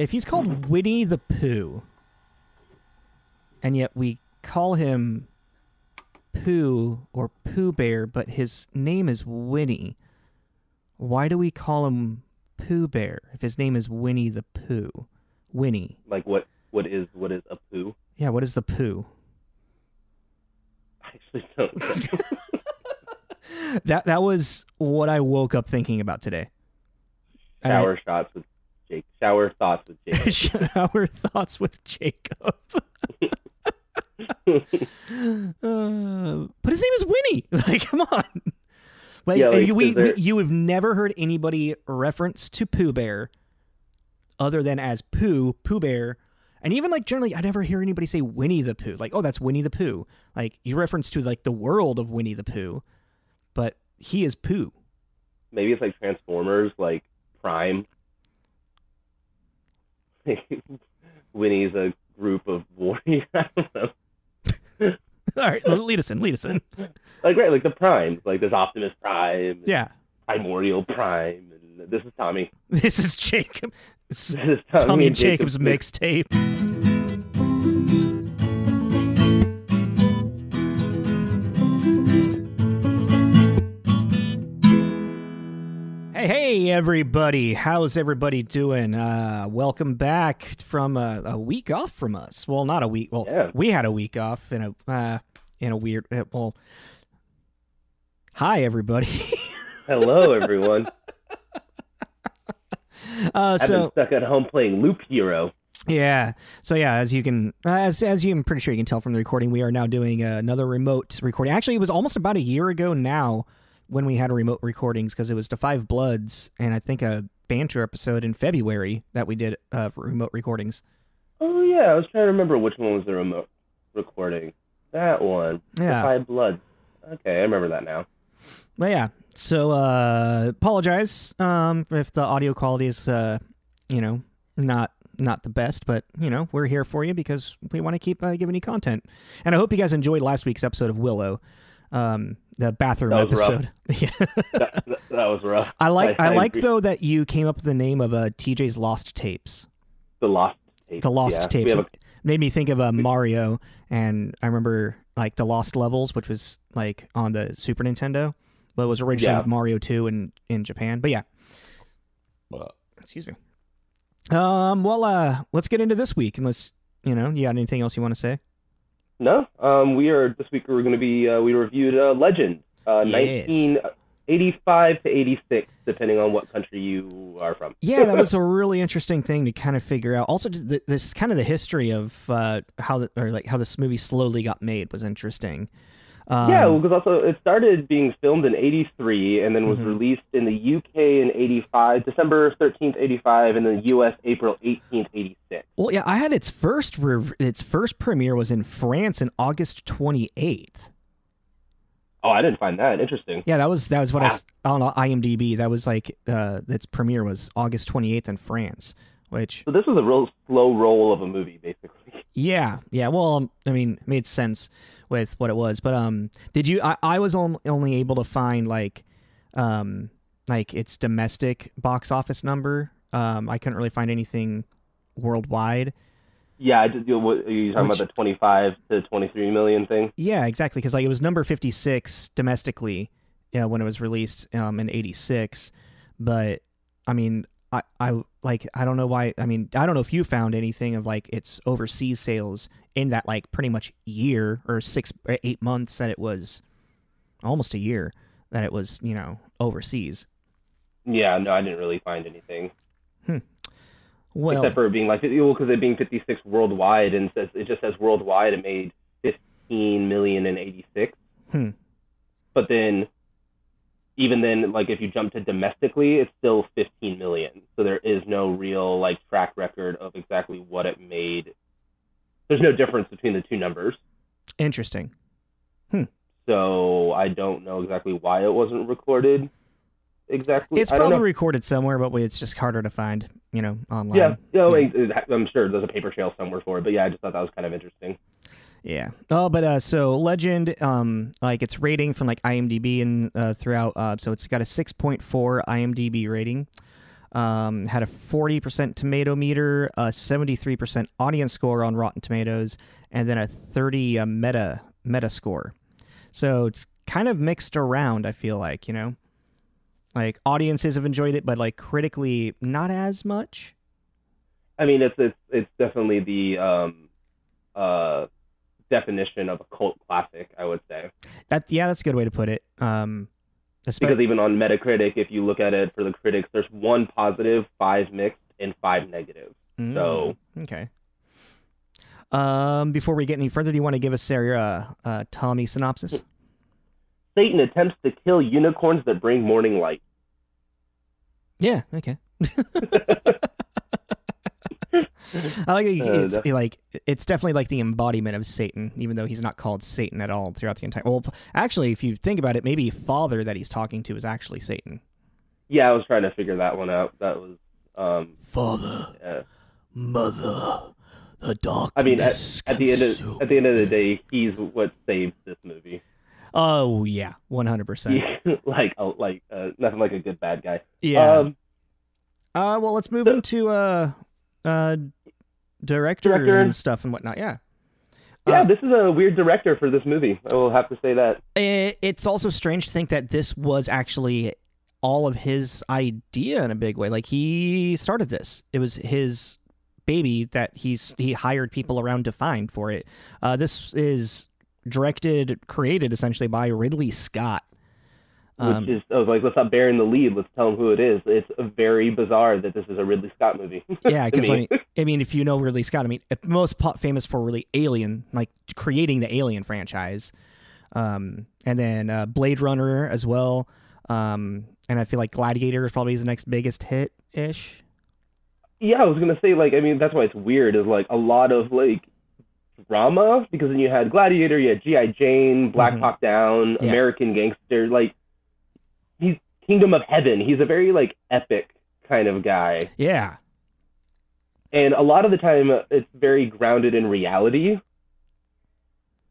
if he's called hmm. Winnie the Pooh, and yet we call him Pooh or Pooh Bear, but his name is Winnie, why do we call him Pooh Bear if his name is Winnie the Pooh? Winnie. Like what? What is what is a poo? Yeah, what is the Pooh? I actually don't know. That that was what I woke up thinking about today. And I- shots with Jake. Shower thoughts with Jake. Shower thoughts with Jacob. Uh, but his name is Winnie. Like, come on. Like, Yeah, like, you, we, we- you have never heard anybody reference to Pooh Bear other than as Pooh, Pooh Bear. And even like generally, I never hear anybody say Winnie the Pooh. Like, oh, that's Winnie the Pooh. Like, you reference to like the world of Winnie the Pooh, but he is Pooh. Maybe it's like Transformers, like Prime. Winnie's a group of warriors. I don't know. All right, lead us in, lead us in. Like right, like the Primes. Like there's Optimus Prime, Yeah. Primordial Prime, and this is Tommy. This is Jacob. This is This is Tommy, Tommy and Jacob's Jacob's mixtape. Hey, everybody! How's everybody doing? Uh, welcome back from a, a week off from us. Well, not a week. Well, Yeah. we had a week off in a uh, in a weird. Uh, well, hi everybody. Hello, everyone. uh, I've so been stuck at home playing Loop Hero. Yeah. So yeah, as you can, as as you, I'm pretty sure you can tell from the recording, we are now doing uh, another remote recording. Actually, it was almost about a year ago now when we had remote recordings because it was to Five Bloods and I think a banter episode in February that we did uh, remote recordings. Oh yeah, I was trying to remember which one was the remote recording. That one. The Yeah. Five Bloods. Okay, I remember that now. But yeah. So uh, apologize um, if the audio quality is, uh, you know, not not the best, but you know we're here for you because we want to keep uh, giving you content. And I hope you guys enjoyed last week's episode of Willow, um, the bathroom That episode. yeah. That, that, that was rough. I like I, I like agree. though that you came up with the name of uh, TJ's Lost Tapes. The Lost Tapes. The Lost yeah. Tapes a, made me think of uh, Mario, and I remember like the Lost Levels, which was like on the Super Nintendo, but it was originally Yeah. Mario Two in in Japan. But yeah, excuse me. Um. Well, uh, let's get into this week, unless you know you got anything else you want to say. No, um, we are this week. We're going to be uh, we reviewed uh, Legend, uh, Yes. 1985 to 86, depending on what country you are from. Yeah, that was a really interesting thing to kind of figure out. Also, th- this kind of the history of uh, how the, or like how this movie slowly got made was interesting. Um, yeah, because also it started being filmed in '83 and then was Mhm. released in the UK in '85, December 13th, '85, and then the US April 18th, '86. Well, yeah, I had its first re- its first premiere was in France in August 28th. Oh, I didn't find that interesting. Yeah, that was that was what I Wow. s- on IMDb. That was like uh, its premiere was August 28th in France. Which So this was a real slow roll of a movie, basically. yeah, yeah. Well, um, I mean, it made sense with what it was. But um, did you? I, I was on, only able to find like um like its domestic box office number. Um, I couldn't really find anything worldwide. Yeah, I what, are you talking Which- about the 25 to 23 million thing? Yeah, exactly. Because like it was number fifty six domestically, yeah, when it was released um, in eighty six. But I mean, I I like I don't know why. I mean, I don't know if you found anything of like its overseas sales in that like pretty much year or six or eight months that it was almost a year that it was you know overseas. Yeah, no, I didn't really find anything Well, except for it being like well, because it being 56 worldwide, and it says it just says worldwide it made 15 million 86. Hmm. But then, even then, like if you jump to domestically, it's still 15 million. So there is no real like track record of exactly what it made. There's no difference between the two numbers. interesting. So I don't know exactly why it wasn't recorded exactly. It's probably recorded somewhere, but it's just harder to find. You know, online. Yeah, yeah, I Yeah. mean, I'm sure there's a paper trail somewhere for it, but yeah, I just thought that was kind of interesting. Yeah. Oh, but uh, so Legend, um, like its rating from like IMDb and uh, throughout, uh, so it's got a six point four IMDb rating. Um, had a 40% tomato meter, a 73% audience score on Rotten Tomatoes, and then a 30 uh, meta meta score. So it's kind of mixed around. I feel like you know, like audiences have enjoyed it, but like critically, not as much. I mean, it's it's it's definitely the um, uh, definition of a cult classic. I would say that. Yeah, that's a good way to put it. Um, because even on Metacritic, if you look at it for the critics, there's one positive, five mixed, and five negative. Mm, so okay. Um, before we get any further, do you want to give us your uh, uh, Tommy synopsis? Satan attempts to kill unicorns that bring morning light. Yeah. Okay. I like it, uh, it's uh, like it's definitely like the embodiment of Satan, even though he's not called Satan at all throughout the entire. Well, actually, if you think about it, maybe Father that he's talking to is actually Satan. Yeah, I was trying to figure that one out. That was um, Father, yeah. Mother, the darkness. I mean, at, at the end of at the end of the day, he's what saves this movie. Oh yeah, one hundred percent. Like uh, like uh, nothing like a good bad guy. Yeah. Um, uh, well, let's move so, into uh, uh, directors Director. and stuff and whatnot. Yeah. Yeah, uh, this is a weird director for this movie. I will have to say that. It's also strange to think that this was actually all of his idea in a big way. Like he started this. It was his baby that he's he hired people around to find for it. Uh, this is directed, created essentially by Ridley Scott. Um, which is I was like, let's not bury the lead. Let's tell them who it is. It's very bizarre that this is a Ridley Scott movie. yeah, because I, mean, I mean, if you know Ridley Scott, I mean, most famous for really Alien, like creating the Alien franchise, um, and then uh, Blade Runner as well. Um, and I feel like Gladiator is probably his next biggest hit ish. Yeah, I was gonna say like I mean that's why it's weird is like a lot of like drama because then you had Gladiator, you had GI Jane, Black mm-hmm. Hawk Down, yeah. American Gangster, like Kingdom of Heaven. He's a very like epic kind of guy. Yeah. And a lot of the time, it's very grounded in reality.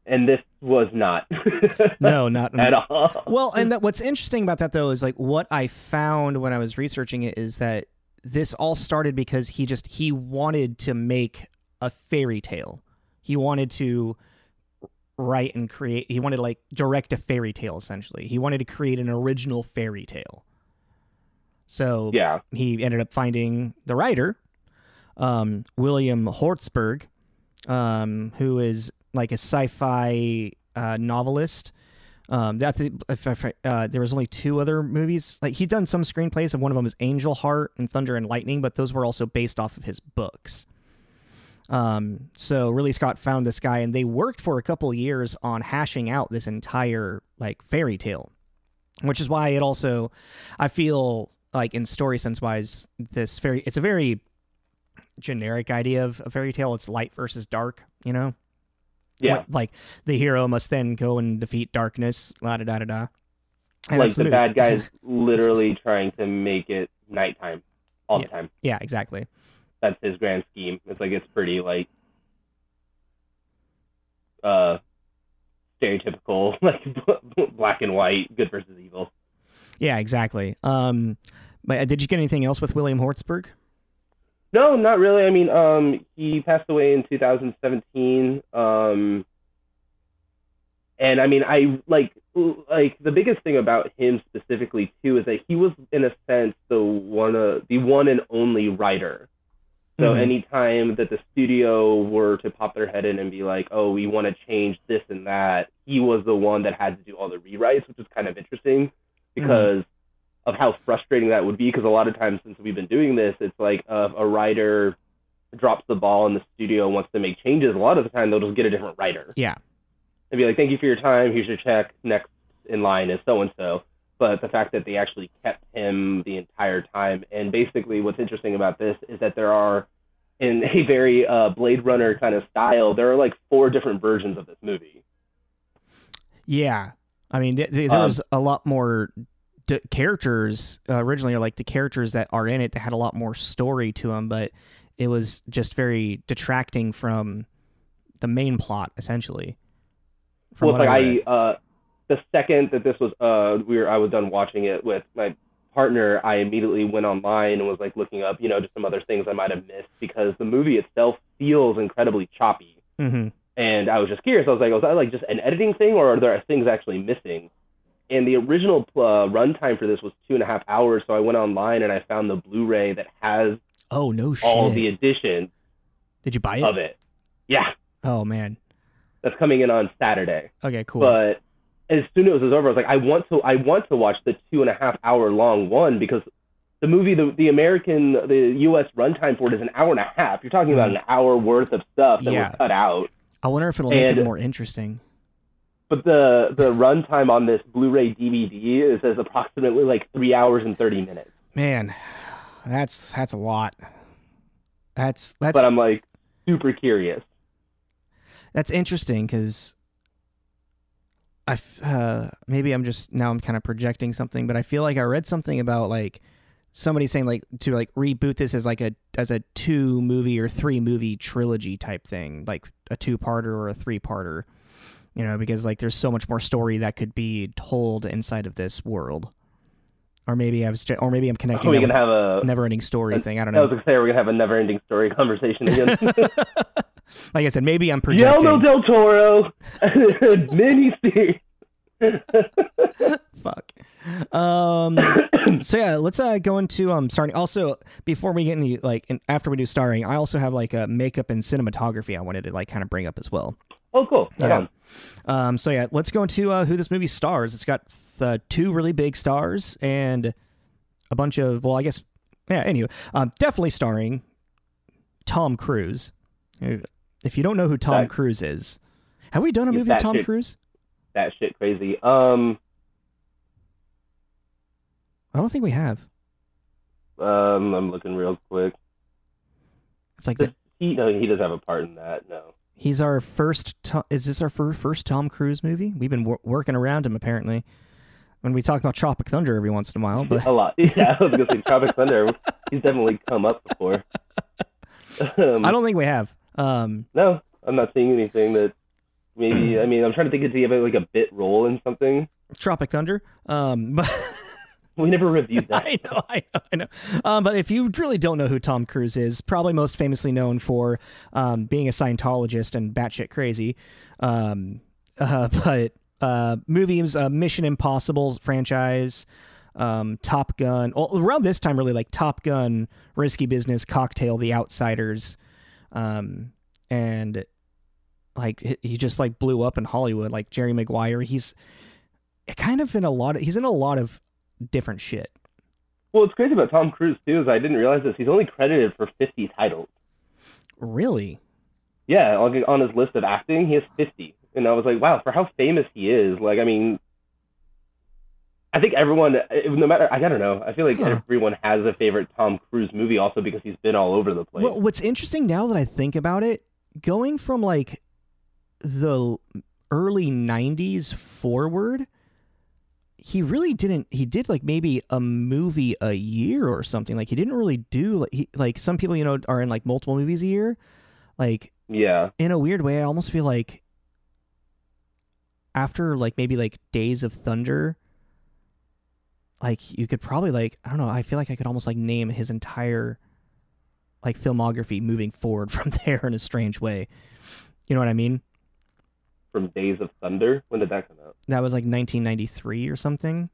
And this was not. no, not at all. Well, and that, what's interesting about that though is like what I found when I was researching it is that this all started because he just he wanted to make a fairy tale. He wanted to write and create he wanted to like direct a fairy tale essentially. He wanted to create an original fairy tale. So yeah. he ended up finding the writer um, william Hjortsberg um, who is like a sci-fi uh, novelist. Um, that uh, there was only two other movies. Like he'd done some screenplays and one of them was angel heart and thunder and lightning but those were also based off of his books um, so Ridley Scott found this guy, and they worked for a couple years on hashing out this entire like fairy tale, which is why it also, I feel like in story sense wise, this fairy it's a very generic idea of a fairy tale. It's light versus dark, you know. Yeah. like the hero must then go and defeat darkness. La da da da da. like the, the bad guy's literally trying to make it nighttime all yeah. the time. Yeah, exactly that's his grand scheme. It's like it's pretty like uh stereotypical like black and white, good versus evil. Yeah, exactly. Um, but uh, did you get anything else with William Hjortsberg? No, not really. I mean, um, he passed away in 2017. Um, and I mean, I like like the biggest thing about him specifically too is that he was in a sense the one uh, the one and only writer so mm-hmm. anytime that the studio were to pop their head in and be like, "Oh, we want to change this and that," he was the one that had to do all the rewrites, which is kind of interesting because mm-hmm. of how frustrating that would be. Because a lot of times since we've been doing this, it's like uh, a writer drops the ball in the studio and wants to make changes. A lot of the time, they'll just get a different writer. Yeah. And be like, "Thank you for your time. Here's your check. Next in line is so and so." But the fact that they actually kept him the entire time, and basically, what's interesting about this is that there are in a very uh, Blade Runner kind of style, there are like four different versions of this movie. Yeah, I mean, th- th- there um, was a lot more d- characters uh, originally, or like the characters that are in it, that had a lot more story to them, but it was just very detracting from the main plot, essentially. Well, like I, I uh, the second that this was, uh, we were, I was done watching it with my partner, I immediately went online and was like looking up, you know, just some other things I might have missed because the movie itself feels incredibly choppy. Mm-hmm. And I was just curious. I was like, was that like just an editing thing, or are there things actually missing? And the original uh, runtime for this was two and a half hours. So I went online and I found the Blu-ray that has Oh no shit! all the additions Did you buy it? of it. Yeah, Oh man. that's coming in on Saturday. Okay, cool. But as soon as it was over, I was like, I want to, I want to watch the two and a half hour long one because the movie, the the American, the U.S. runtime for it is an hour and a half. You're talking about mm-hmm. an hour worth of stuff that Yeah. was cut out. I wonder if it'll make it more interesting. But the the runtime on this Blu-ray DVD is as approximately like three hours and thirty minutes. Man, that's that's a lot. That's that's But I'm like super curious. that's interesting because I uh, maybe I'm just now I'm kind of projecting something, but I feel like I read something about like somebody saying like to like reboot this as like a as a two movie or three movie trilogy type thing, like a two parter or a three parter. You know, because like there's so much more story that could be told inside of this world. Or maybe I was, ju- or maybe I'm Are connecting we that gonna have a? never-ending story I- thing. I don't know. I was gonna say we're gonna have a never-ending story conversation again. like I said, maybe I'm projecting. Guillermo del Toro, mini series. Fuck. Um. so yeah, let's uh go into um starting. Also, before we get into like in, after we do starring, I also have like a makeup and cinematography I wanted to like kind of bring up as well. Oh, cool. Yeah. on. Um. So yeah, let's go into uh, who this movie stars. It's got uh, two really big stars and a bunch of well, I guess yeah. Anyway, um, definitely starring Tom Cruise. If you don't know who Tom That- Cruise is, have we done a movie with Tom shit- Cruise? That shit crazy. Um, I don't think we have. um, I'm looking real quick. It's like the he? No, he doesn't have a part in that. No. He's our first. Is this our first Tom Cruise movie? We've been wor- working around him apparently. When we talk about Tropic Thunder every once in a while, but a lot. Yeah, I was gonna say Tropic Thunder. He's definitely come up before. Um, I don't think we have. Um, No, I'm not seeing anything that maybe. I mean, I'm trying to think if he have like a bit role in something. Tropic Thunder. Um, but We never reviewed that. I know, I know, I know. Um, but if you really don't know who Tom Cruise is, probably most famously known for um, being a Scientologist and batshit crazy. Um, uh, but uh, movies, uh, Mission Impossible franchise, um, Top Gun. Well, around this time, really like Top Gun, Risky Business, Cocktail, The Outsiders, um, and like he- just like blew up in Hollywood. Like Jerry Maguire, he's kind of in a lot of he's in a lot of different shit. Well, what's crazy about Tom Cruise too is I didn't realize this. He's only credited for 50 titles. Really? Yeah, like on his list of acting, he has 50. And I was like, wow, for how famous he is. Like, I mean, I think everyone, eh, no matter, I don't know. I feel like Huh. everyone has a favorite Tom Cruise movie also because he's been all over the place. Well, what's interesting now that I think about it, going from like the early 90s forward, he really didn't he did like maybe a movie a year or something. Like he didn't really do like he, like some people, you know, are in like multiple movies a year. Like yeah. in a weird way, I almost feel like after like maybe like Days of Thunder, like you could probably like I don't know. I feel like I could almost like name his entire like filmography moving forward from there in a strange way. You know what I mean? From Days of Thunder. When did that come out? That was like 1993 or something.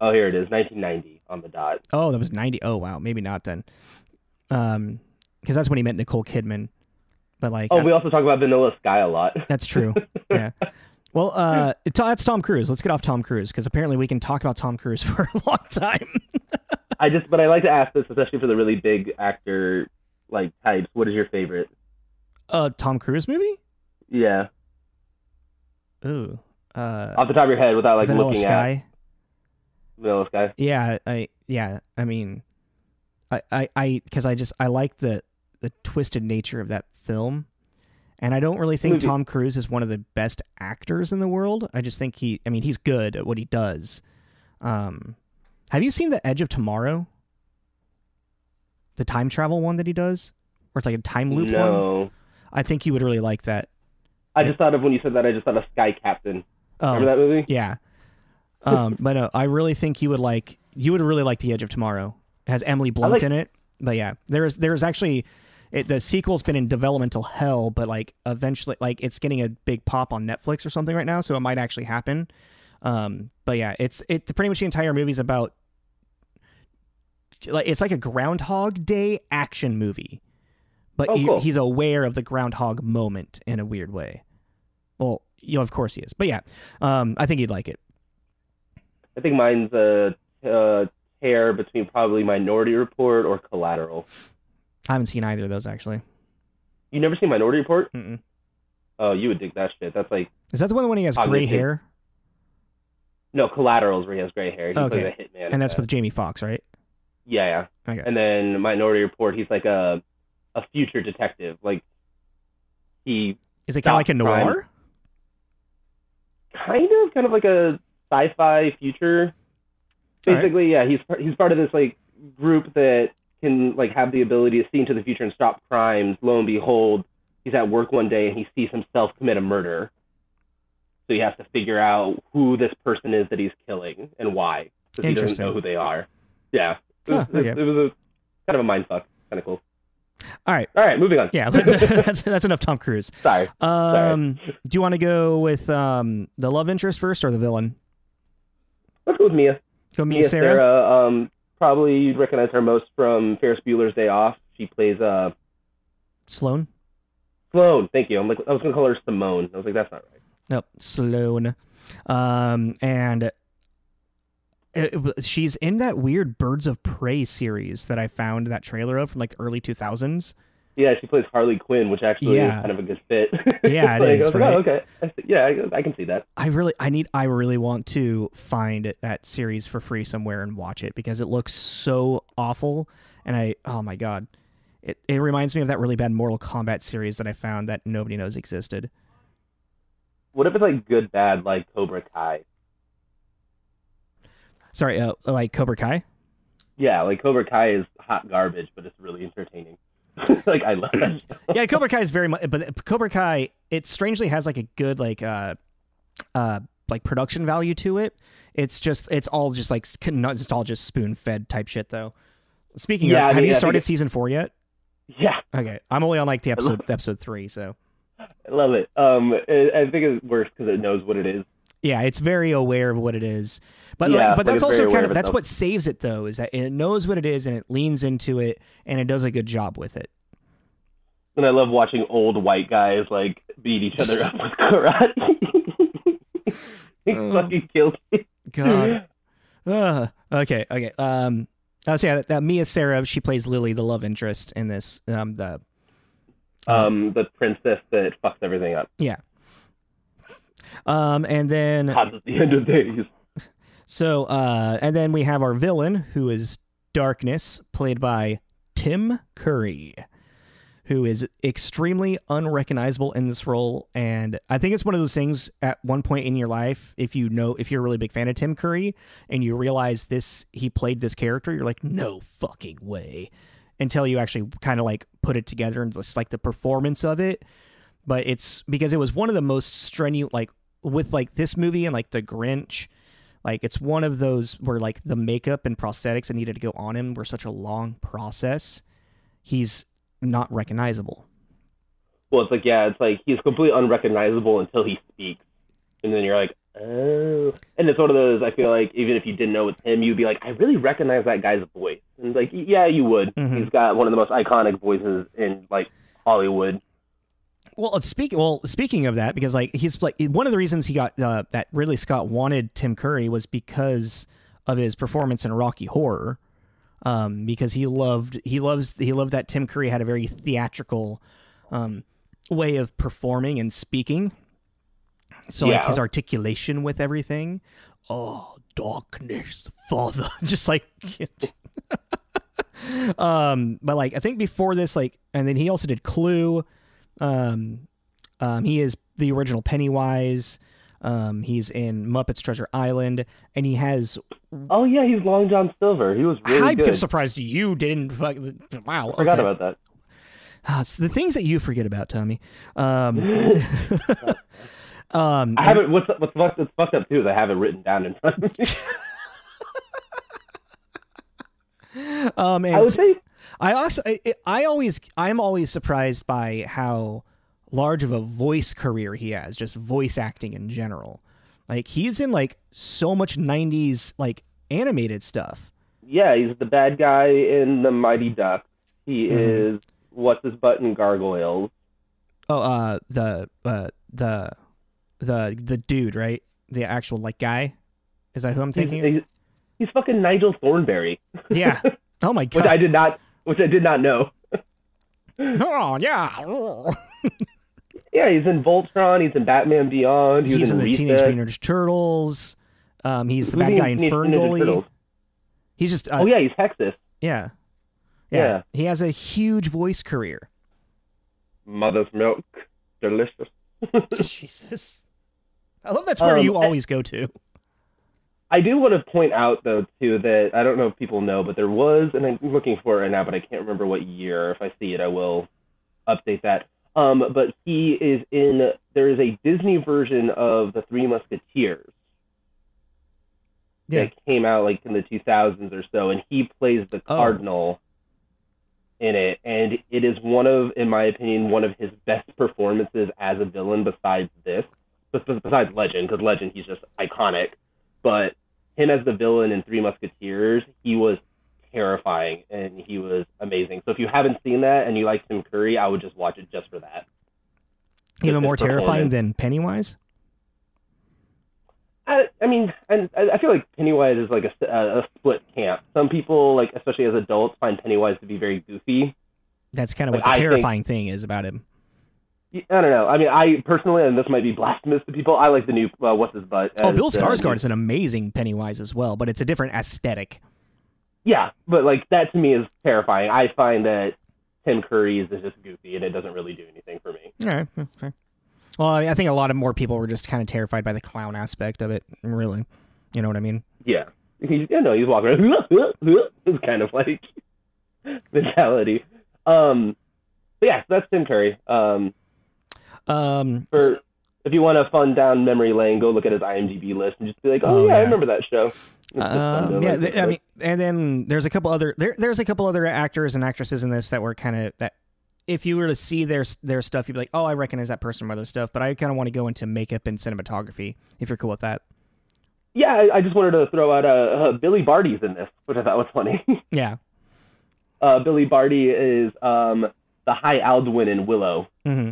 Oh, here it is, 1990 on the dot. Oh, that was 90. Oh wow, maybe not then. Um, because that's when he met Nicole Kidman. But like, Oh, we also talk about Vanilla Sky a lot. That's true. yeah. Well, uh, it- that's Tom Cruise. Let's get off Tom Cruise because apparently we can talk about Tom Cruise for a long time. I just, but I like to ask this, especially for the really big actor like types. What is your favorite? uh, Tom Cruise movie? Yeah, Ooh. Uh, off the top of your head, without like Vanilla looking at Sky. Vanilla Sky. Yeah, I yeah. I mean, I I I because I just I like the the twisted nature of that film, and I don't really think Movie. Tom Cruise is one of the best actors in the world. I just think he. I mean, he's good at what he does. Um, have you seen The Edge of Tomorrow? The time travel one that he does, Or it's like a time loop one. No, I think you would really like that. I just thought of when you said that. I just thought of Sky Captain. Oh, Remember that movie? Yeah. Um, but no, I really think you would like you would really like The Edge of Tomorrow. It has Emily Blunt like- in it, but yeah, there's there's actually it, the sequel's been in developmental hell, but like eventually, like it's getting a big pop on Netflix or something right now, so it might actually happen. Um, but yeah, it's it pretty much the entire movie's about like it's like a Groundhog Day action movie, but Oh, he- he's aware of the Groundhog moment in a weird way. Well, you know, of course he is, but yeah, um, I think you'd like it. I think mine's a uh, tear between probably Minority Report or Collateral. I haven't seen either of those actually. You never seen Minority Report? Mm-mm. Oh, you would dig that shit. That's like Is that the one when he has gray hair? no Collateral's where he has gray hair. He Okay. plays a hitman. And that's with Jamie Foxx, right? yeah, yeah. Okay. And then Minority Report, he's like a a future detective. Like he Is it kind of like a Stop crime. noir? kind of kind of like a sci-fi future. All right. Basically, yeah, he's par- he's part of this like group that can like have the ability to see into the future and stop crimes. Lo and behold, he's at work one day and he sees himself commit a murder. So he has to figure out who this person is that he's killing and why, because he doesn't know who they are. Yeah, it was, Huh, okay. it, it was a kind of a mind fuck. Kind of cool. All right. All right, moving on. Yeah, that's, that's enough Tom Cruise. Sorry. Um, do you want to go with um, the love interest first or the villain? Let's go with Mia. Go Mia Mia Sara. Sara. Um, probably you'd recognize her most from Ferris Bueller's Day Off. She plays uh Sloane. Sloane. Thank you. I'm like I was gonna call her Simone. I was like that's not right. Nope, Sloane. Um, and it- it- she's in that weird Birds of Prey series that I found that trailer of from like early 2000s. Yeah, she plays Harley Quinn, which actually Yeah. is kind of a good fit. Yeah, it Like, is, I was like, right? oh, okay. I Yeah, I, I can see that. I really, I need, I really want to find that series for free somewhere and watch it because it looks so awful. And I, oh my god, it it reminds me of that really bad Mortal Kombat series that I found that nobody knows existed. What if it's like good bad like Cobra Kai? Sorry, uh, like Cobra Kai. Yeah, like Cobra Kai is hot garbage, but it's really entertaining. like I love that. show. yeah, Cobra Kai is very much, but Cobra Kai it strangely has like a good like uh uh like production value to it. It's just it's all just like it's all just spoon fed type shit though. Speaking Yeah, I of, have mean, you started season four yet? Yeah, Okay, I'm only on like the episode episode three, so I love it. Um, I I think it works because it knows what it is. Yeah, it's very aware of what it is. But Yeah, like, but that's also kind of of that's what saves it though is that it knows what it is and it leans into it and it does a good job with it. And I love watching old white guys like beat each other up with karate. he Oh. fucking kills me. God. Uh, okay, okay. Um, oh, so yeah, that, that Mia Sara, she plays Lily, the love interest in this. Um, the Um, the princess that fucks everything up. yeah. Um, and then at the end of days. so uh, and then we have our villain who is Darkness, played by Tim Curry, who is extremely unrecognizable in this role. And I think it's one of those things at one point in your life, if you know, if you're a really big fan of Tim Curry and you realize this, he played this character, you're like, no fucking way. Until you actually kind of like put it together and just like the performance of it. But it's because it was one of the most strenuous, like with like this movie and like The Grinch. Like it's one of those where like the makeup and prosthetics that needed to go on him were such a long process. He's not recognizable. Well, it's like yeah, it's like he's completely unrecognizable until he speaks, and then you're like, oh. And it's one of those. I feel like even if you didn't know it's him, you'd be like, I really recognize that guy's voice. And like, yeah, you would. Mhm. He's got one of the most iconic voices in like Hollywood. Well, speaking well, speaking of that, because like he's like one of the reasons he got uh, that Ridley Scott wanted Tim Curry was because of his performance in Rocky Horror. Um, because he loved he loves he loved that Tim Curry had a very theatrical um, way of performing and speaking. So like his articulation with everything. Oh, darkness, father. Just like um but like I think before this like and then he also did Clue. Um um he is the original Pennywise. Um he's in Muppets Treasure Island and he has Oh yeah, he's Long John Silver. He was really I'm good. surprised you didn't fuck wow. I forgot okay. about that. Ah, it's the things that you forget about, Tommy. Um um I haven't. What's what's fucked, what's fucked up too is I have it written down in front of me. Um, I would say I also I, I always I'm always surprised by how large of a voice career he has, just voice acting in general. Like he's in like so much '90s like animated stuff. yeah, he's the bad guy in the Mighty Ducks. He Mhm. is what's his button Gargoyles. Oh, uh, the uh the the the dude, right? The actual like guy. Is that who I'm thinking? of? he's, he's fucking Nigel Thornberry, Yeah. Oh my which god. I did not, which I did not know. oh yeah. Yeah, he's in Voltron. He's in Batman Beyond. He He's in the Recess. Teenage Mutant Ninja Turtles. Um, he's the Who's bad guy in Teenage Mutant Ninja Ferngully. He's just uh, oh yeah, he's Hexxus. yeah. yeah. Yeah. He has a huge voice career. Mother's milk, delicious. Jesus. I love that's where Um, you I- always go to. I do want to point out though too that I don't know if people know, but there was, and I'm looking for it right now, but I can't remember what year. If I see it, I will update that. Um, but he is in. There is a Disney version of the Three Musketeers Yeah. that came out like in the 2000s or so, and he plays the Oh. cardinal in it, and it is one of, in my opinion, one of his best performances as a villain besides this, besides Legend, because Legend he's just iconic, but him as the villain in Three Musketeers, he was terrifying and he was amazing. So if you haven't seen that and you like Tim Curry, I would just watch it just for that. Even his more terrifying than Pennywise. I, I mean, and I feel like Pennywise is like a, a, a split camp. Some people, like especially as adults, find Pennywise to be very goofy. That's kind of Like, what the I think- terrifying thing is about him. I don't know. I mean, I personally, and this might be blasphemous to people, I like the new uh, what's his butt. Oh, Bill the- Skarsgård is an amazing Pennywise as well, but it's a different aesthetic. Yeah, but like that to me is terrifying. I find that Tim Curry's is just goofy, and it doesn't really do anything for me. All right. okay. Well, I I think a lot of more people were just kind of terrified by the clown aspect of it. Really, you know what I mean? Yeah, he's you know he's walking around. it's kind of like mentality. Um, but yeah, so that's Tim Curry. Um, Um, for if you want a fun down memory lane, go look at his IMDb list and just be like, oh, Oh, yeah, I remember that show. It's just fun to, Um, yeah, like, I mean, and then there's a couple other there, there's a couple other actors and actresses in this that were kind of that. If you were to see their their stuff, you'd be like, "Oh, I recognize that person from other stuff." But I kind of want to go into makeup and cinematography. If you're cool with that, yeah, I, I just wanted to throw out uh, uh, Billy Barty's in this, which I thought was funny. yeah. uh, Billy Barty is um, the High Aldwin in Willow. hmm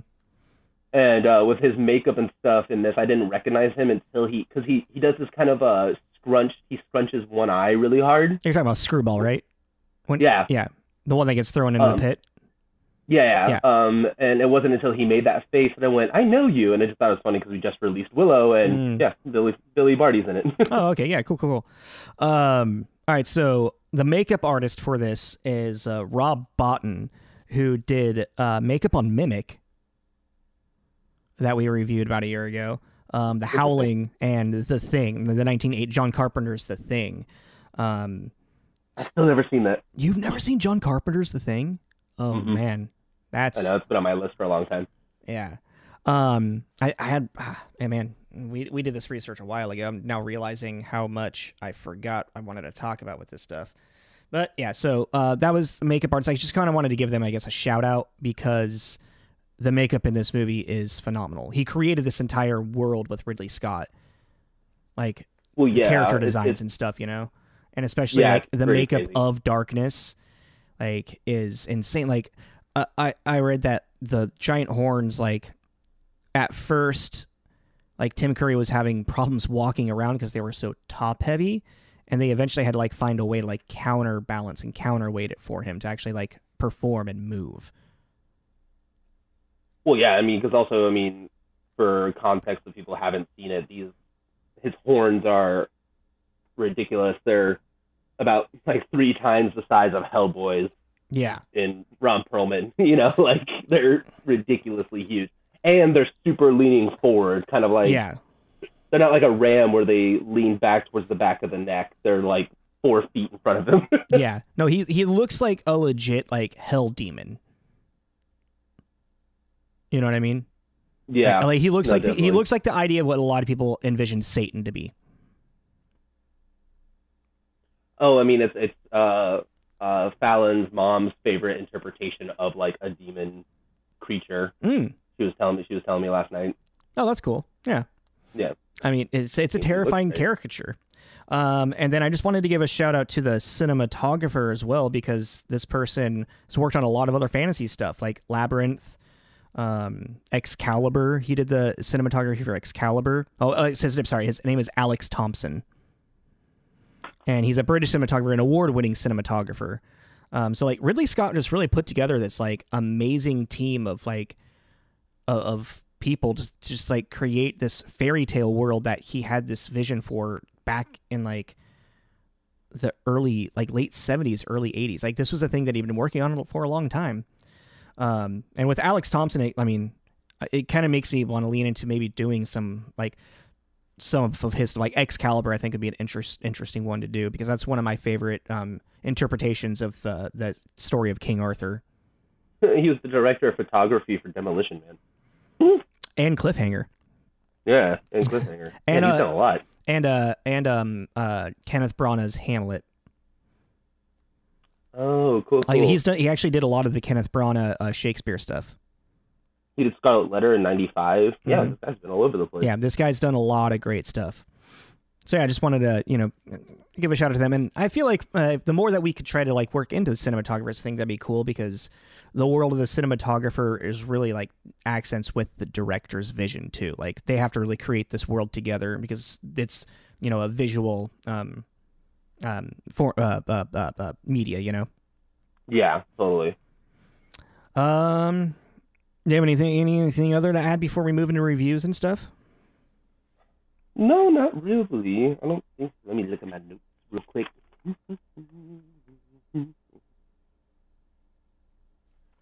and uh, with his makeup and stuff in this, I didn't recognize him until he, because he he does this kind of uh scrunch. He scrunches one eye really hard. You're talking about Screwball, right? When, Yeah, Yeah, the one that gets thrown into Um, the pit. yeah, yeah. Um, and it wasn't until he made that face that I went, I know you, and I just thought it was funny because we just released Willow, and Mm. yeah, Billy Billy Barty's in it. oh, okay. Yeah, cool, cool, cool. Um, all right. So the makeup artist for this is uh, Rob Bottin, who did uh, makeup on Mimic that we reviewed about a year ago. Um, the Howling and The Thing, the 1980 John Carpenter's The Thing. Um, I've still never seen that. you've never seen John Carpenter's The Thing? Oh Mhm. man, that's I know it's been on my list for a long time. yeah. Um, I, I had, ah, man, we we did this research a while ago. I'm now realizing how much I forgot I wanted to talk about with this stuff. But yeah, so uh, that was the makeup artists. I just kind of wanted to give them, I guess, a shout out because the makeup in this movie is phenomenal. He created this entire world with Ridley Scott, like Well, yeah, character it's- designs it's- and stuff, you know, and especially Yeah, like the makeup crazy. of darkness, like is insane. Like uh, I I read that the giant horns, like at first, like Tim Curry was having problems walking around because they were so top heavy, and they eventually had to like find a way to like counterbalance and counterweight it for him to actually like perform and move. Well, yeah, I mean, because also, I mean, for context, if people haven't seen it, these his horns are ridiculous. They're about like three times the size of Hellboy's Yeah, in Ron Perlman. You know, like they're ridiculously huge, and they're super leaning forward, kind of like yeah, they're not like a ram where they lean back towards the back of the neck. They're like four feet in front of him. yeah. No, he he looks like a legit like hell demon. You know what I mean? yeah, Like, like, he looks No, like the, he looks like the idea of what a lot of people envision Satan to be. Oh, I mean, it's it's uh, uh, Fallon's mom's favorite interpretation of like a demon creature. Mm. She was telling me she was telling me last night. Oh, that's cool. Yeah. Yeah. I mean, it's it's a terrifying great. caricature. Um, and then I just wanted to give a shout out to the cinematographer as well because this person has worked on a lot of other fantasy stuff like Labyrinth, um, Excalibur. He did the cinematography for Excalibur. Oh, uh, says I'm sorry. His name is Alex Thompson, and he's a British cinematographer, an award-winning cinematographer. Um, so like Ridley Scott just really put together this like amazing team of like of, of people to just like create this fairy tale world that he had this vision for back in like the early like late 70s early 80s like this was a thing that he'd been working on for a long time um and with alex thompson it, i mean it kind of makes me want to lean into maybe doing some like some of his like excalibur i think would be an interest, interesting one to do because that's one of my favorite um interpretations of uh, the story of king arthur he was the director of photography for Demolition Man. and cliffhanger Yeah, and Cliffhanger. And, and he's uh, done a lot. and uh and um uh Kenneth Branagh's Hamlet. Oh, cool, cool. Like he's done. He actually did a lot of the Kenneth Branagh uh, Shakespeare stuff. he did Scarlet Letter in '95. Yeah, Mhm. this guy's been all over the place. Yeah, this guy's done a lot of great stuff. So yeah, I just wanted to you know give a shout out to them, and I feel like uh, the more that we could try to like work into the cinematographers, I think that'd be cool because the world of the cinematographer is really like accents with the director's vision too. Like they have to really create this world together because it's you know a visual um um for uh, uh, uh, uh media, you know. Yeah, totally. Um, do you have anything anything other to add before we move into reviews and stuff? No, not really. I don't think. Let me look at my notes real quick.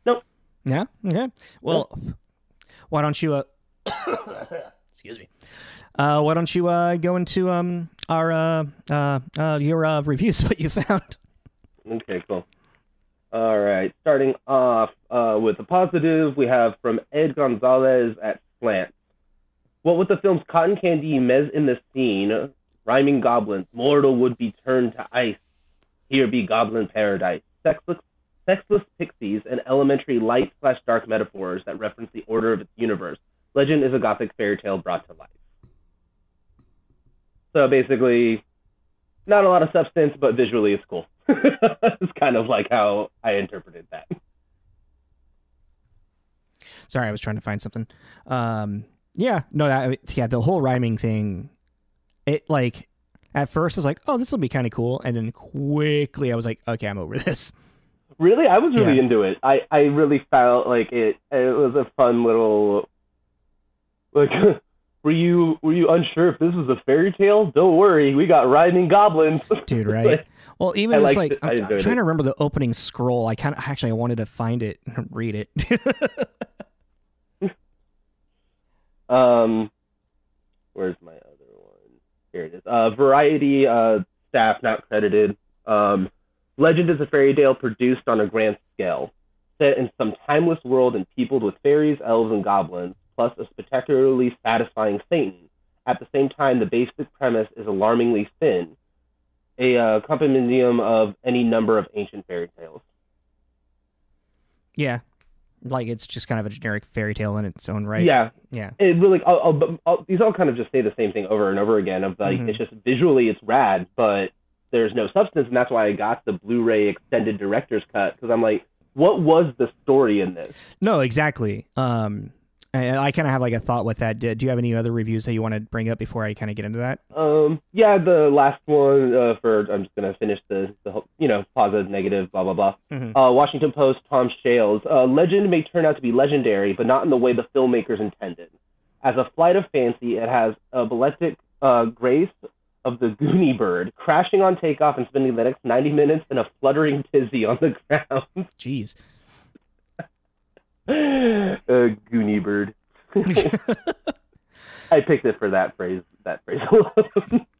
nope. Yeah. Okay. Well, why don't you? Uh, excuse me. Uh, why don't you uh go into um our uh uh, uh your uh reviews what you found? Okay, cool. All right, starting off uh, with a positive, we have from Ed Gonzalez at Slant. What with the film's cotton candy mez in the scene, rhyming goblins, mortal would be turned to ice. Here be goblin paradise, sexless, sexless pixies, and elementary light slash dark metaphors that reference the order of its universe. Legend is a gothic fairy tale brought to life. So basically, not a lot of substance, but visually it's cool. it's kind of like how I interpreted that. Sorry, I was trying to find something. Um, yeah, no, that yeah, the whole rhyming thing. It like at first I was like, oh, this will be kind of cool, and then quickly I was like, okay, I'm over this. Really, I was really Yeah. into it. I I really felt like it. It was a fun little. Like, were you were you unsure if this was a fairy tale? Don't worry, we got rhyming goblins. dude right well even I just like it. I'm, I'm trying it. to remember the opening scroll i kind of actually i wanted to find it and read it Um, where's my other one? Here it is. Uh, Variety uh, staff not credited. Um, Legend is a fairy tale produced on a grand scale, set in some timeless world and peopled with fairies, elves, and goblins, plus a spectacularly satisfying Satan. At the same time, the basic premise is alarmingly thin, a uh, compendium of any number of ancient fairy tales. yeah like it's just kind of a generic fairy tale in its own right Yeah, yeah it really I'll, I'll, I'll, these all kind of just say the same thing over and over again of like Mhm. it's just visually it's rad but there's no substance and that's why i got the blu-ray extended director's cut because i'm like what was the story in this no exactly um i kind of have like a thought with that. Do do you have any other reviews that you want to bring up before i kind of get into that? Um yeah the last one uh, for i'm just gonna finish the, the whole, you know positive negative blah blah blah. Mhm. uh, washington post tom shales uh, legend may turn out to be legendary but not in the way the filmmakers intended. As a flight of fancy it has a balletic uh, grace of the gooney bird, crashing on takeoff and spending the next 90 minutes in a fluttering tizzy on the ground. jeez a gooney bird. I picked it for that phrase. That phrase alone.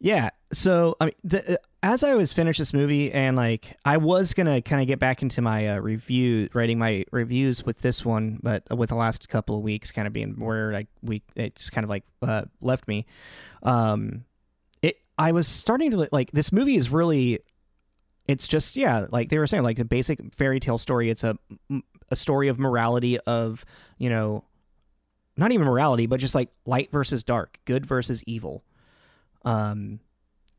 Yeah. So I mean, the, uh, as I was finished this movie, and like I was gonna kind of get back into my uh, review, writing my reviews with this one, but with the last couple of weeks kind of being where like we it just kind of like uh, left me. Um, it I was starting to like this movie is really it's just yeah like they were saying like a basic fairy tale story. It's a a story of morality of you know not even morality but just like light versus dark good versus evil. Um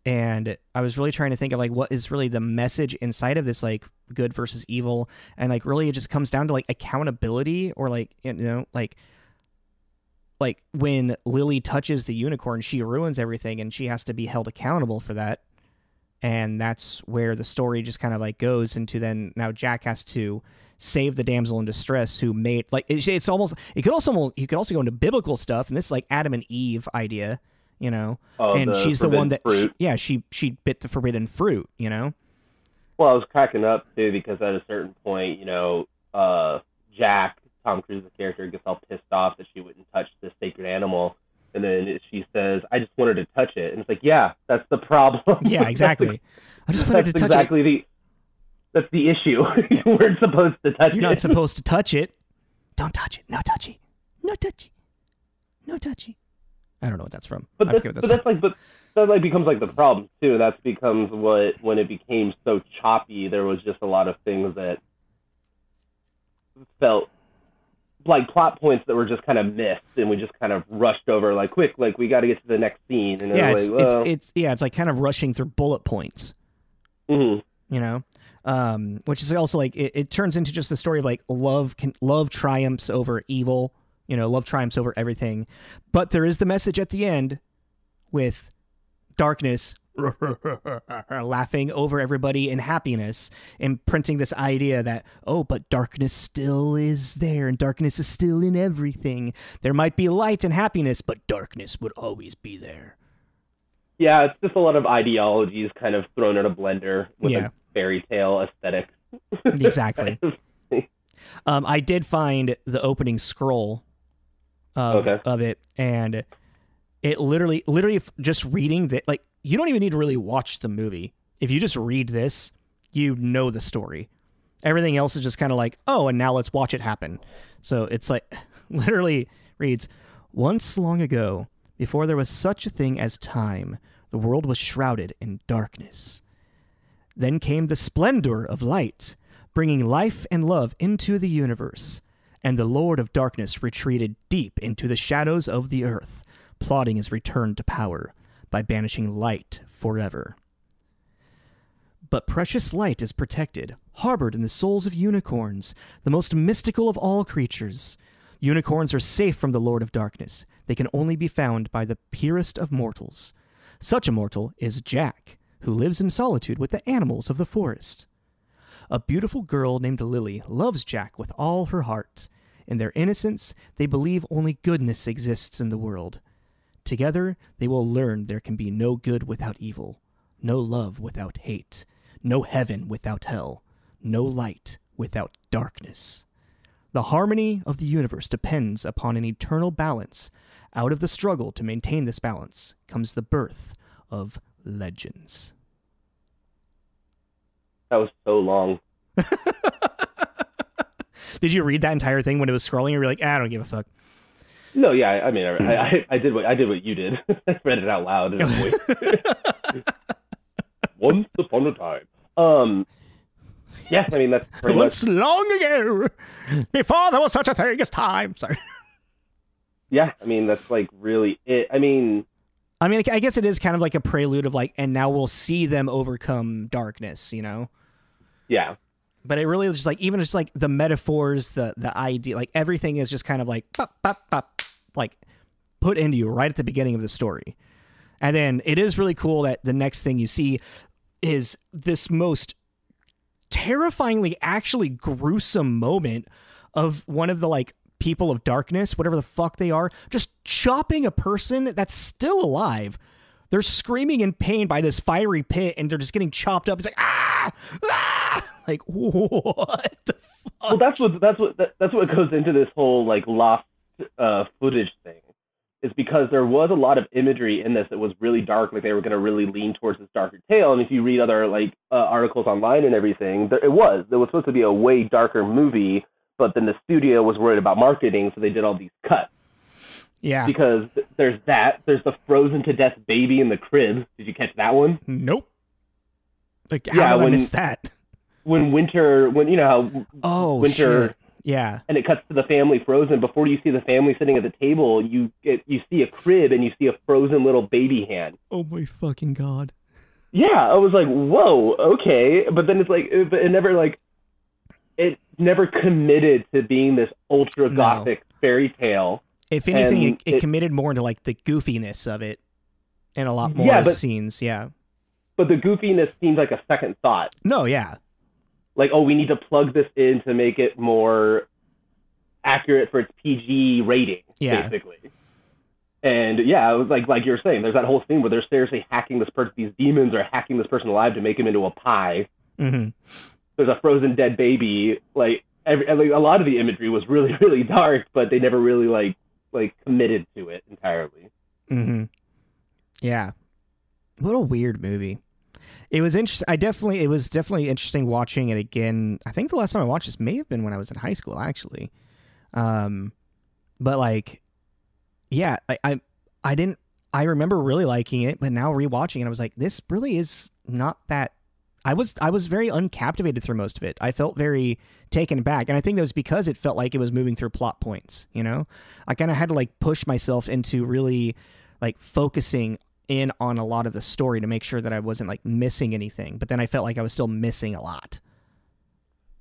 and i was really trying to think of like what is really the message inside of this like good versus evil. And like really it just comes down to like accountability or like you know like like when lily touches the unicorn she ruins everything and she has to be held accountable for that and that's where the story just kind of like goes into then now Jack has to save the damsel in distress who made like it's, it's almost it could also you could also go into biblical stuff and this is like Adam and Eve idea you know? Oh, and the she's the one that fruit. yeah she she bit the forbidden fruit you know? Well, I was cracking up too because at a certain point, you know, uh, Jack, Tom Cruise's character, gets all pissed off that she wouldn't touch this sacred animal, and then she says, "I just wanted to touch it," and it's like, yeah, that's the problem. yeah exactly I just wanted to touch exactly the that's the issue. you weren't supposed to touch it you're it. not supposed to touch it don't touch it no touchy no touchy no touchy I don't know what that's from But that's, what but that's that's like, but that like becomes like the problem too. That's becomes what when it became so choppy. There was just a lot of things that felt like plot points that were just kind of missed, and we just kind of rushed over like quick, like we got to get to the next scene. And yeah it's, like, it's it's yeah it's like kind of rushing through bullet points mhm. you know um which is also like it, it turns into just a story of like love can love triumphs over evil you know love triumphs over everything but there is the message at the end with darkness laughing over everybody in happiness imprinting this idea that oh but darkness still is there and darkness is still in everything there might be light and happiness but darkness would always be there yeah, it's just a lot of ideologies kind of thrown in a blender with Yeah. a fairy tale aesthetic. Exactly. Um, I did find the opening scroll of, Okay. of it, and it literally, literally, just reading that, like, you don't even need to really watch the movie. If you just read this, you know the story. Everything else is just kind of like, oh, and now let's watch it happen. So it's like, literally reads, once long ago, before there was such a thing as time, the world was shrouded in darkness. Then came the splendor of light, bringing life and love into the universe. And the Lord of Darkness retreated deep into the shadows of the earth, plotting his return to power by banishing light forever. But precious light is protected, harbored in the souls of unicorns, the most mystical of all creatures. Unicorns are safe from the Lord of Darkness. They can only be found by the purest of mortals. Such a mortal is Jack, who lives in solitude with the animals of the forest. A beautiful girl named Lily loves Jack with all her heart. In their innocence, they believe only goodness exists in the world. Together, they will learn there can be no good without evil, no love without hate, no heaven without hell, no light without darkness. The harmony of the universe depends upon an eternal balance. Out of the struggle to maintain this balance comes the birth of legends. That was so long. Did you read that entire thing when it was scrolling? And you were like, ah, I don't give a fuck. No, yeah, I mean, I, I, I did what I did what you did. I read it out loud in a voice. Once upon a time. Um, yes, I mean that's pretty much. Once long ago, before there was such a thing as time. Sorry. Yeah, I mean that's like really it. I mean, I mean, I guess it is kind of like a prelude of like, and now we'll see them overcome darkness, you know? yeah, But it really is just like, even just like the metaphors, the the idea, like everything is just kind of like, pop, pop, pop, like put into you right at the beginning of the story. And then it is really cool that the next thing you see is this most terrifyingly actually gruesome moment of one of the like people of darkness, whatever the fuck they are, just chopping a person that's still alive. They're screaming in pain by this fiery pit and they're just getting chopped up. It's like ah, ah! like what the fuck? well, that's what that's what that, that's what goes into this whole like lost uh, footage thing. Is because there was a lot of imagery in this that was really dark, like they were going to really lean towards this darker tale. And if you read other like uh, articles online and everything, there, it was there was supposed to be a way darker movie, but then the studio was worried about marketing, so they did all these cuts. Yeah. because there's that. There's the frozen to death baby in the crib. Did you catch that one? Nope. Like how Yeah, did I when- miss that? When Winter, when you know how Oh Winter shit. Yeah. and it cuts to the family frozen. Before you see the family sitting at the table, you get you see a crib and you see a frozen little baby hand. Oh my fucking god. Yeah, I was like, whoa, okay. But then it's like, it, but it never like, it never committed to being this ultra No. gothic fairy tale. If anything, it, it, it- committed more into like the goofiness of it, and a lot more Yeah, but- scenes. Yeah. But the goofiness seems like a second thought. No. Yeah. Like, oh, we need to plug this in to make it more accurate for its PG rating, Yeah. basically. And yeah, it was like like you were saying, there's that whole scene where they're seriously hacking this person. These demons are hacking this person alive to make him into a pie. hmm there's a frozen dead baby. Like every like, a lot of the imagery was really really dark, but they never really like like committed to it entirely. hmm Yeah. What a weird movie. It was interesting. I definitely, it was definitely interesting watching it again. I think the last time I watched this may have been when I was in high school, actually. Um, but like, yeah, I, I, I didn't. I remember really liking it, but now rewatching it, I was like, this really is not that. I was I was very uncaptivated through most of it. I felt very taken back, and I think that was because it felt like it was moving through plot points. You know, I kind of had to like push myself into really like focusing in on a lot of the story to make sure that I wasn't like missing anything. But then I felt like I was still missing a lot.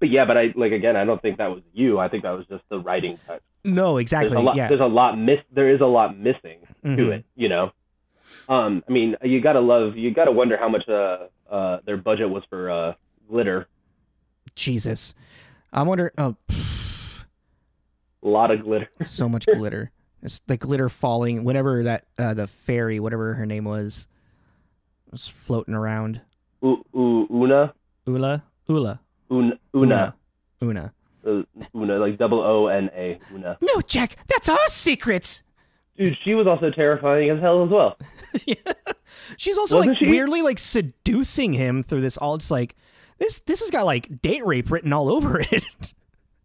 But yeah, but I like again, I don't think that was you. I think that was just the writing touch. No, There's exactly. a lot. yeah. There's a lot miss. There is a lot missing to Mhm. it. You know. Um, I mean, you gotta love. You gotta wonder how much uh uh their budget was for uh glitter. Jesus. I wonder. Oh, A lot of glitter. so much glitter. It's the glitter falling whenever that uh, the fairy, whatever her name was, was floating around. U- u- Oona, Ula, Ula, Un- Oona, Oona. Uh, Oona, like double O N A, Oona. No, Jack, that's our secret. Dude, she was also terrifying as hell as well. yeah. She's also Wasn't like she? weirdly like seducing him through this all just like this this has got like date rape written all over it.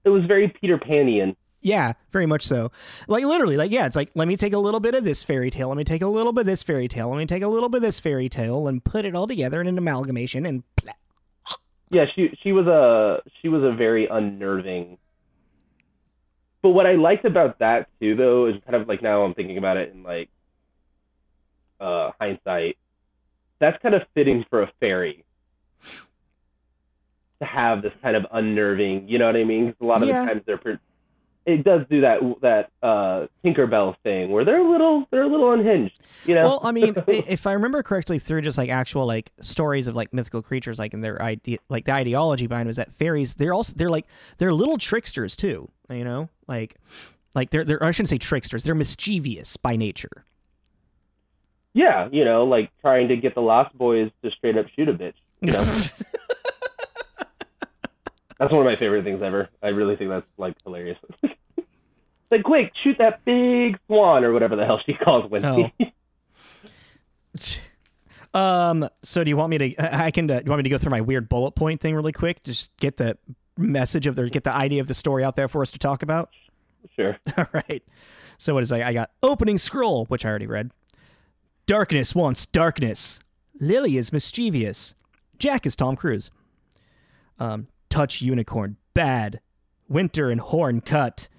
It was very Peter Panian. Yeah, very much so. Like literally, like yeah, it's like let me take a little bit of this fairy tale, let me take a little bit of this fairy tale, let me take a little bit of this fairy tale and put it all together in an amalgamation and Yeah, she she was a she was a very unnerving. But what I liked about that too, though, is kind of like now I'm thinking about it in like uh, hindsight. That's kind of fitting for a fairy to have this kind of unnerving. You know what I mean? Because a lot of Yeah. the times they're. Per- it does do that that uh, Tinkerbell thing where they're a little they're a little unhinged. You know? Well, I mean, if I remember correctly, through just like actual like stories of like mythical creatures, like in their idea, like the ideology behind it was that fairies, they're also they're like they're little tricksters too. You know, like like they're they're I shouldn't say tricksters, they're mischievous by nature. yeah, you know, like trying to get the Lost Boys to straight up shoot a bitch. You know. That's one of my favorite things ever. I really think that's like hilarious. like, quick, shoot that big swan or whatever the hell she calls Wendy. um. So do you want me to? I can. Uh, do you want me to go through my weird bullet point thing really quick? Just get the message of the get the idea of the story out there for us to talk about. sure. All right. So what is I? I got opening scroll, which I already read. Darkness wants darkness. Lily is mischievous. Jack is Tom Cruise. Um, touch unicorn bad. Winter and horn cut.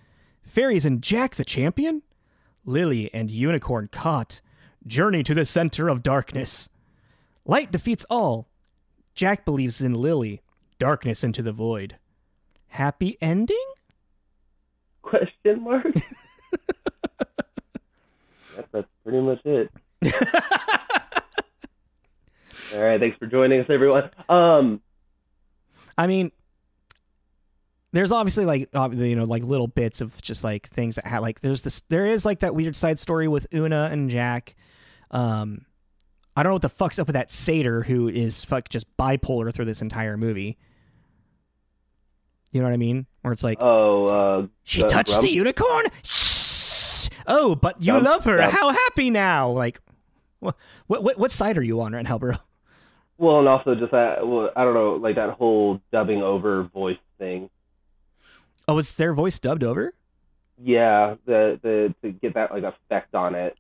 Fairies and Jack the champion. Lily and unicorn caught. Journey to the center of darkness. Light defeats all. Jack believes in Lily. Darkness into the void. Happy ending? Question mark? That's pretty much it. All right, thanks for joining us, everyone. Um, I mean, there's obviously like you know like little bits of just like things that ha- like there's this there is like that weird side story with Oona and Jack. Um, I don't know what the fuck's up with that satyr who is fuck just bipolar through this entire movie. You know what I mean? Where it's like oh, uh, she uh, touched Grump? the unicorn. Oh, but you love her. How happy now? Like, what what what side are you on right now, bro? well, and also just that. Well, I don't know, like that whole dubbing over voice thing. Oh, was their voice dubbed over? Yeah, the the to get that like effect on it,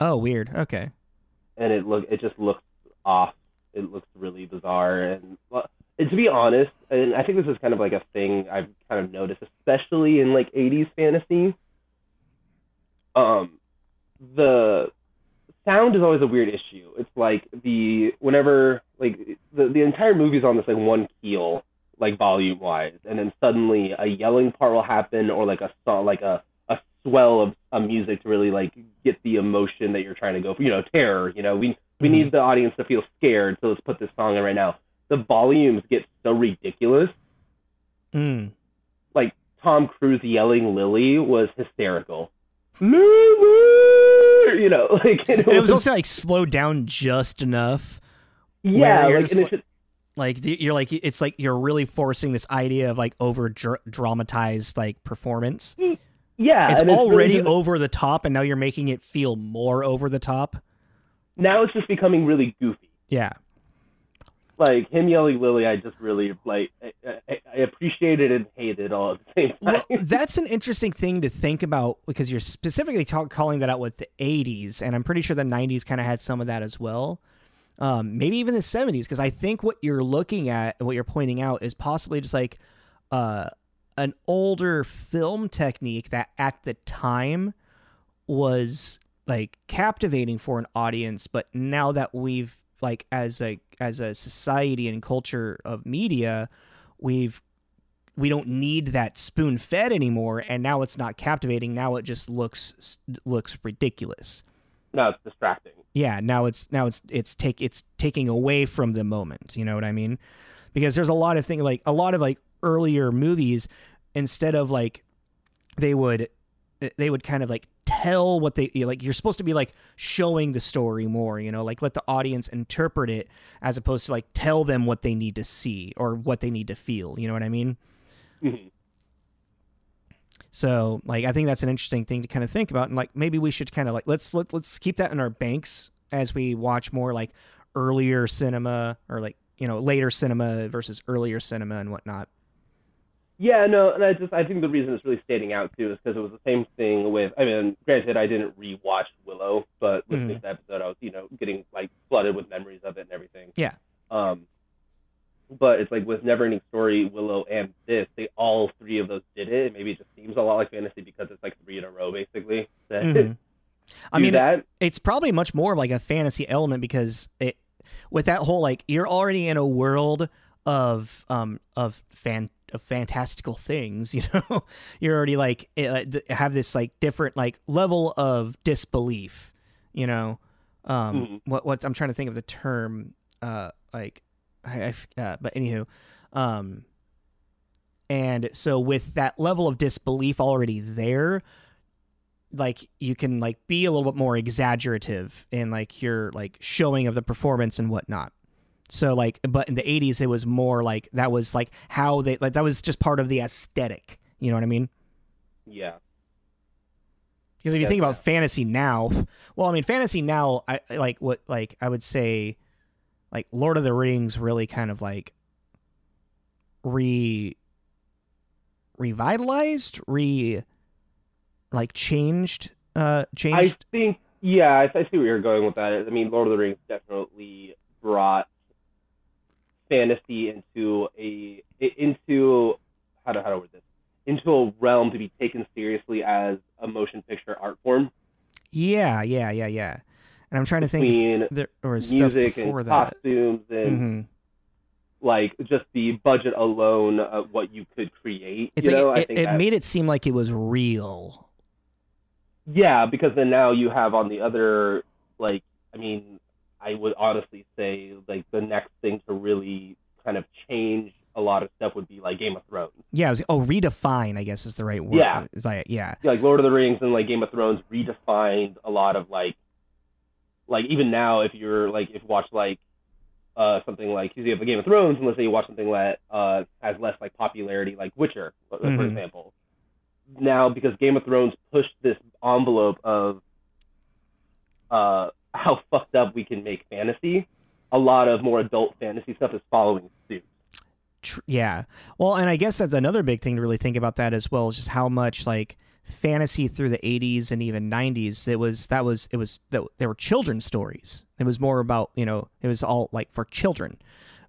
Oh, weird. Okay. and it look it just looks off. It looks really bizarre, and, well, and to be honest, and I think this is kind of like a thing I've kind of noticed, especially in like '80s fantasy. Um, the sound is always a weird issue. It's like the whenever like the the entire movie's on this like one keel, like volume wise, and then suddenly a yelling part will happen or like a song like a a swell of, of music to really like get the emotion that you're trying to go for. You know, terror. You know, we we Mhm. need the audience to feel scared, so let's put this song in right now. The volumes get so ridiculous. Mm. Like Tom Cruise yelling Lily was hysterical. You know, like it, And it was also like slowed down just enough. yeah, like, just and it's just, Like you're like it's like you're really forcing this idea of like over dramatized like performance. yeah, It's really already just- over the top, and now you're making it feel more over the top. now it's just becoming really goofy. Yeah. Like him yelling Lily, I just really like I, I, I appreciated and hated all at the same time. Well, that's an interesting thing to think about because you're specifically talk, calling that out with the 80s, and I'm pretty sure the 90s kind of had some of that as well. Um, maybe even the 70s, because I think what you're looking at and what you're pointing out is possibly just like uh, an older film technique that at the time was like captivating for an audience, but now that we've like as a as a society and culture of media, we've we don't need that spoon fed anymore and now it's not captivating now it just looks looks ridiculous no, it's distracting. Yeah now it's now it's it's take it's taking away from the moment you know what i mean because there's a lot of things like a lot of like earlier movies instead of like they would they would kind of like tell what they like you're supposed to be like showing the story more you know like let the audience interpret it as opposed to like tell them what they need to see or what they need to feel you know what i mean Mhm. So like I think that's an interesting thing to kind of think about and like maybe we should kind of like let's let, let's keep that in our banks as we watch more like earlier cinema or like you know later cinema versus earlier cinema and whatnot. Yeah, no, and I just I think the reason it's really standing out too is because it was the same thing with. I mean, granted, I didn't rewatch Willow, but listening to the episode, I was you know getting like flooded with memories of it and everything. Yeah. Um, but it's like with Neverending Story, Willow, and this, they all three of those did it. Maybe it just seems a lot like fantasy because it's like three in a row, basically. Mhm. I mean, that. it's probably much more of like a fantasy element because it with that whole like you're already in a world of um of fan of fantastical things you know you're already like eh, have this like different like level of disbelief you know um Mhm. what what I'm trying to think of the term uh like I, I uh, but anywho um and so with that level of disbelief already there like you can like be a little bit more exaggerative in like your like showing of the performance and whatnot so like but in the 80s it was more like that was like how they like that was just part of the aesthetic you know what i mean Yeah. because if you Yeah, think about yeah. fantasy now well i mean fantasy now I like what like i would say like lord of the rings really kind of like re revitalized re like changed uh changed I think, yeah, I, I see where you're going with that. I mean, Lord of the Rings definitely brought fantasy into a into how to how to word this into a realm to be taken seriously as a motion picture art form Yeah, yeah, yeah, yeah. And I'm trying to think there or stuff music before and that. costumes and hmm like just the budget alone of what you could create. It's you like know, I it, it made it seem like it was real. Yeah, because then now you have on the other, like, I mean, I would honestly say, like, the next thing to really kind of change a lot of stuff would be, like, Game of Thrones. Yeah, was, oh, redefine, I guess is the right word. Yeah. It's like, yeah. Like, Lord of the Rings and, like, Game of Thrones redefined a lot of, like, like, even now, if you're, like, if you watch, like, uh, something like, you have the Game of Thrones, and let's say you watch something that uh, has less, like, popularity, like Witcher, for for example. Now, because Game of Thrones pushed this envelope of uh, how fucked up we can make fantasy, a lot of more adult fantasy stuff is following suit. Yeah. Well, and I guess that's another big thing to really think about that as well is just how much like fantasy through the 80s and even 90s it was that was it was that there were children's stories. It was more about you know it was all like for children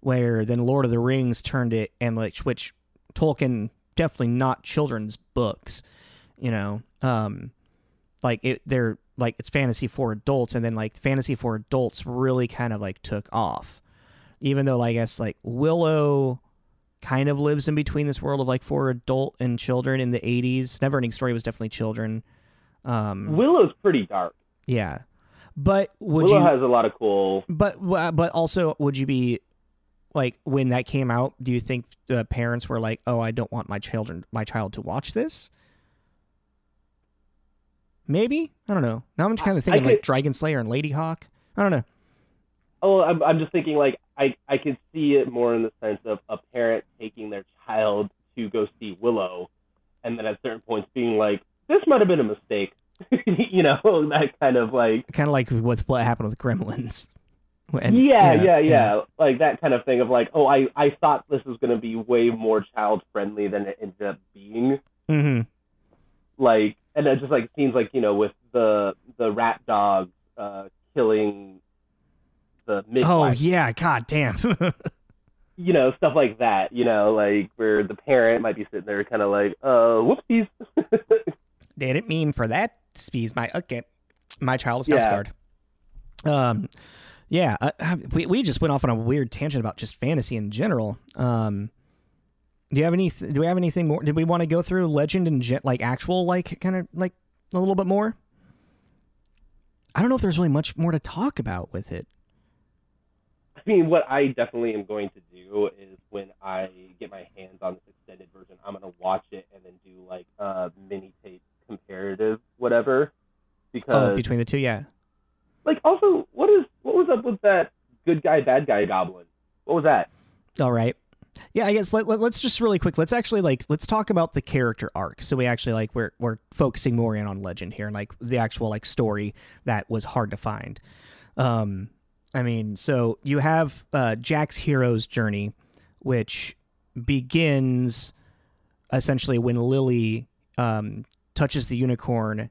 where then lord of the rings turned it and like which tolkien definitely not children's books you know? Um like it they're like it's fantasy for adults and then like fantasy for adults really kind of like took off. Even though like, i guess like willow kind of lives in between this world of like for adult and children in the 80s neverending story was definitely children. Um Willow's pretty dark. yeah. But would Willow you has a lot of cool. but but also would you be like when that came out do you think uh, parents were like oh i don't want my children my child to watch this maybe? I don't know. Now i'm kind of thinking like could- Dragonslayer and Ladyhawke. I don't know. Oh, I'm, I'm just thinking like I I could see it more in the sense of a parent taking their child to go see Willow, and then at certain points being like, this might have been a mistake. you know, that kind of like kind of like with what happened with gremlins When- yeah, yeah, yeah, like that kind of thing of like, oh, I I thought this was going to be way more child friendly than it ended up being. hmm Like, and it just like seems like you know with the the rat dog uh, killing the oh yeah god damn you know, stuff like that. You know, like where the parent might be sitting there kind of like, uh, whoopsies. didn't mean for that speeds my okay my child is now Yeah. scarred um yeah uh, we, we just went off on a weird tangent about just fantasy in general um do you have any do we have anything more did we want to go through legend and gen- like actual like kind of like a little bit more i don't know if there's really much more to talk about with it I mean, what I definitely am going to do is when I get my hands on this extended version, I'm gonna watch it and then do like a mini tape comparative, whatever. Because oh between the two yeah like also what is what was up with that good guy bad guy goblin? What was that? All right. Yeah, I guess let, let, us just really quick. Let's actually like let's talk about the character arc. So we actually like we're we're focusing more in on legend here and like the actual like story that was hard to find. Um, I mean, so you have uh, Jack's hero's journey, which begins essentially when Lily um, touches the unicorn,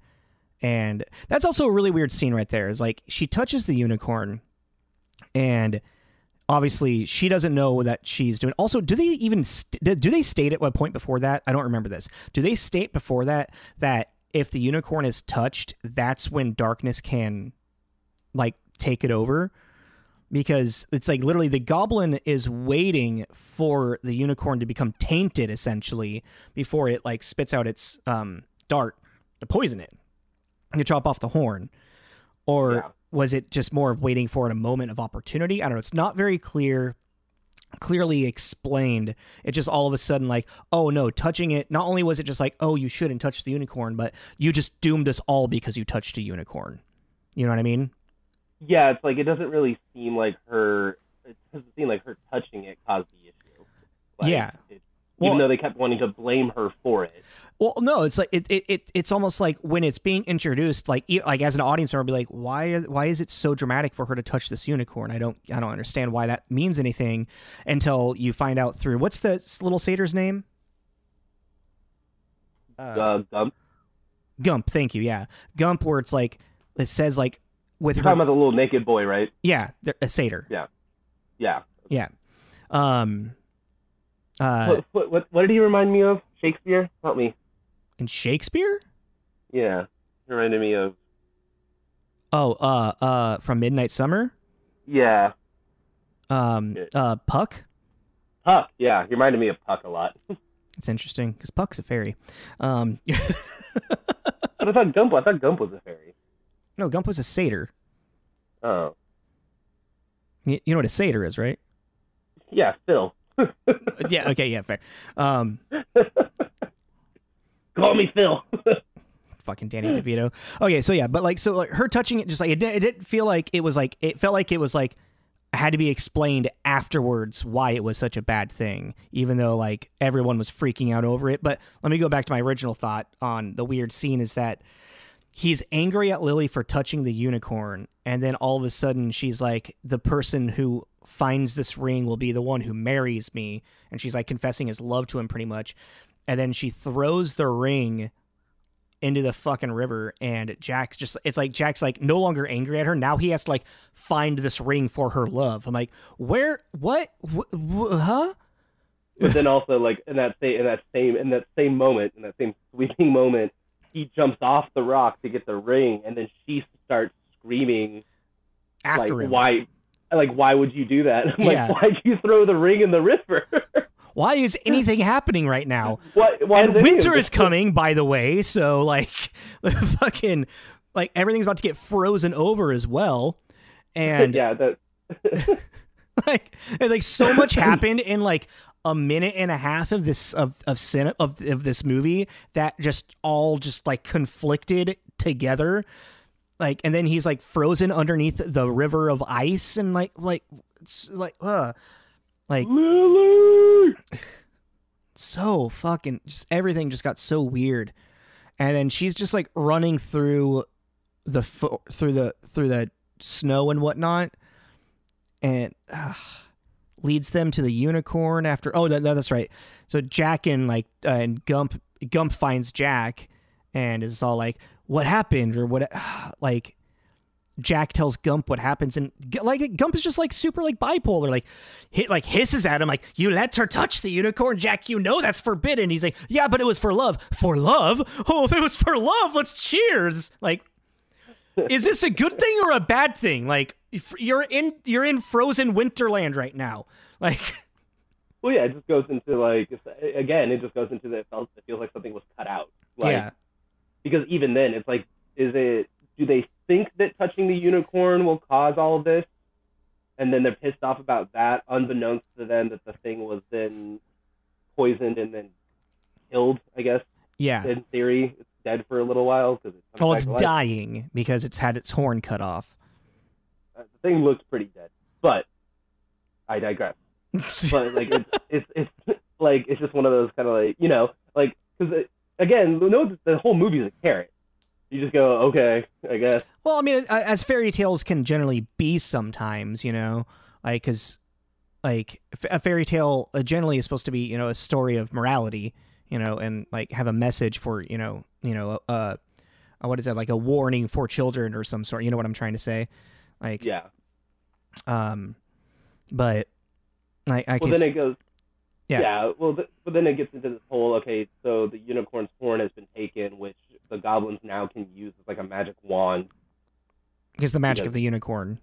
and that's also a really weird scene right there. Is like she touches the unicorn, and obviously she doesn't know that she's doing also do they even st- do they state at what point before that? I don't remember this. Do they state before that that if the unicorn is touched that's when darkness can like take it over because it's like literally the goblin is waiting for the unicorn to become tainted essentially before it like spits out its um dart to poison it and to chop off the horn or Yeah. was it just more of waiting for it a moment of opportunity? I don't know. It's not very clear, clearly explained. It just all of a sudden like, oh no, touching it. Not only was it just like, oh, you shouldn't touch the unicorn, but you just doomed us all because you touched a unicorn. You know what I mean? Yeah, it's like it doesn't really seem like her. It doesn't seem like her touching it caused the issue. Like, Yeah. It, Well- even though they kept wanting to blame her for it. Well, no, it's like it, it, it it's almost like when it's being introduced, like like as an audience member, be like, why why is it so dramatic for her to touch this unicorn? I don't I don't understand why that means anything until you find out through what's the little satyr's name? Uh, Gump. Gump, thank you. Yeah, Gump, where it's like it says like with You're her, talking about the little naked boy, right? yeah, a satyr. Yeah. Yeah. Um. Uh, what, what, what, did he remind me of? Shakespeare? Help me. in Shakespeare. Yeah. He reminded me of. Oh, uh, uh, from Midnight Summer. Yeah. Um, Yeah. uh, Puck. Puck. Yeah. He reminded me of Puck a lot. It's interesting because Puck's a fairy. Um, But I thought Gump. I thought Gump was a fairy. No, Gump was a satyr. Oh. You, you know what a satyr is, right? Yeah. Phil. yeah. Okay. Yeah. Fair. Um, Call me Phil. fucking Danny DeVito. Okay, so yeah, but like, so like her touching it, just like it, didn't- it didn't feel like it was like it felt like it was like had to be explained afterwards why it was such a bad thing, even though like everyone was freaking out over it. But let me go back to my original thought on the weird scene is that he's angry at Lily for touching the unicorn, and then all of a sudden she's like, the person who finds this ring will be the one who marries me, and she's like confessing his love to him pretty much, and then she throws the ring into the fucking river and Jack's just it's like Jack's like no longer angry at her. Now he has to like find this ring for her love. I'm like, "Where what wh- wh- huh?" But then also like in that same in that same in that same moment, in that same sweeping moment, he jumps off the rock to get the ring and then she starts screaming After like him. why like why would you do that? I'm Yeah. like why'd you throw the ring in the river? Why is anything happening right now? why why and winter is coming, by the way. So like, fucking, like everything's about to get frozen over as well, and yeah, that like, like so much happened in like a minute and a half of this of of of of this movie that just all just like conflicted together. Like, and then he's like frozen underneath the river of ice, and like, like, it's like, uh, like Lily! so fucking just everything just got so weird and then she's just like running through the fo- through the through the snow and whatnot and uh, leads them to the unicorn after oh that, that's right so jack and like uh, and gump gump finds jack and is all like what happened or what like Jack tells Gump what happens, and like Gump is just like super like bipolar, like hit like hisses at him, like you let her touch the unicorn, Jack. You know that's forbidden. He's like, yeah, but it was for love. For love? Oh, if it was for love, let's cheers. Like, is this a good thing or a bad thing? Like, if you're in you're in frozen winterland right now. Like, Well, yeah, it just goes into like again, it just goes into the it feels it feels like something was cut out. Like, yeah, because even then, it's like, is it? Do they think that touching the unicorn will cause all of this? And then they're pissed off about that, unbeknownst to them that the thing was then poisoned and then killed. I guess yeah. in theory, it's dead for a little while because it's Well, it's dying because it's had its horn cut off. Uh, the thing looks pretty dead, but I digress. But like, it's it's it's like it's just one of those kind of like you know like because again, no, the whole movie is a carrot. You just go, okay, I guess. Well, I mean, as fairy tales can generally be sometimes, you know, like because like a fairy tale uh, generally is supposed to be, you know, a story of morality, you know, and like have a message for, you know, you know, uh, uh what is that, like a warning for children or some sort. You know what I'm trying to say? Like, Yeah. um, but I, I Well, guess, then it goes. Yeah. Yeah. well, th- but then it gets into this whole okay. So the unicorn's horn has been taken, which the goblins now can use as like a magic wand. because the magic because- of the unicorn.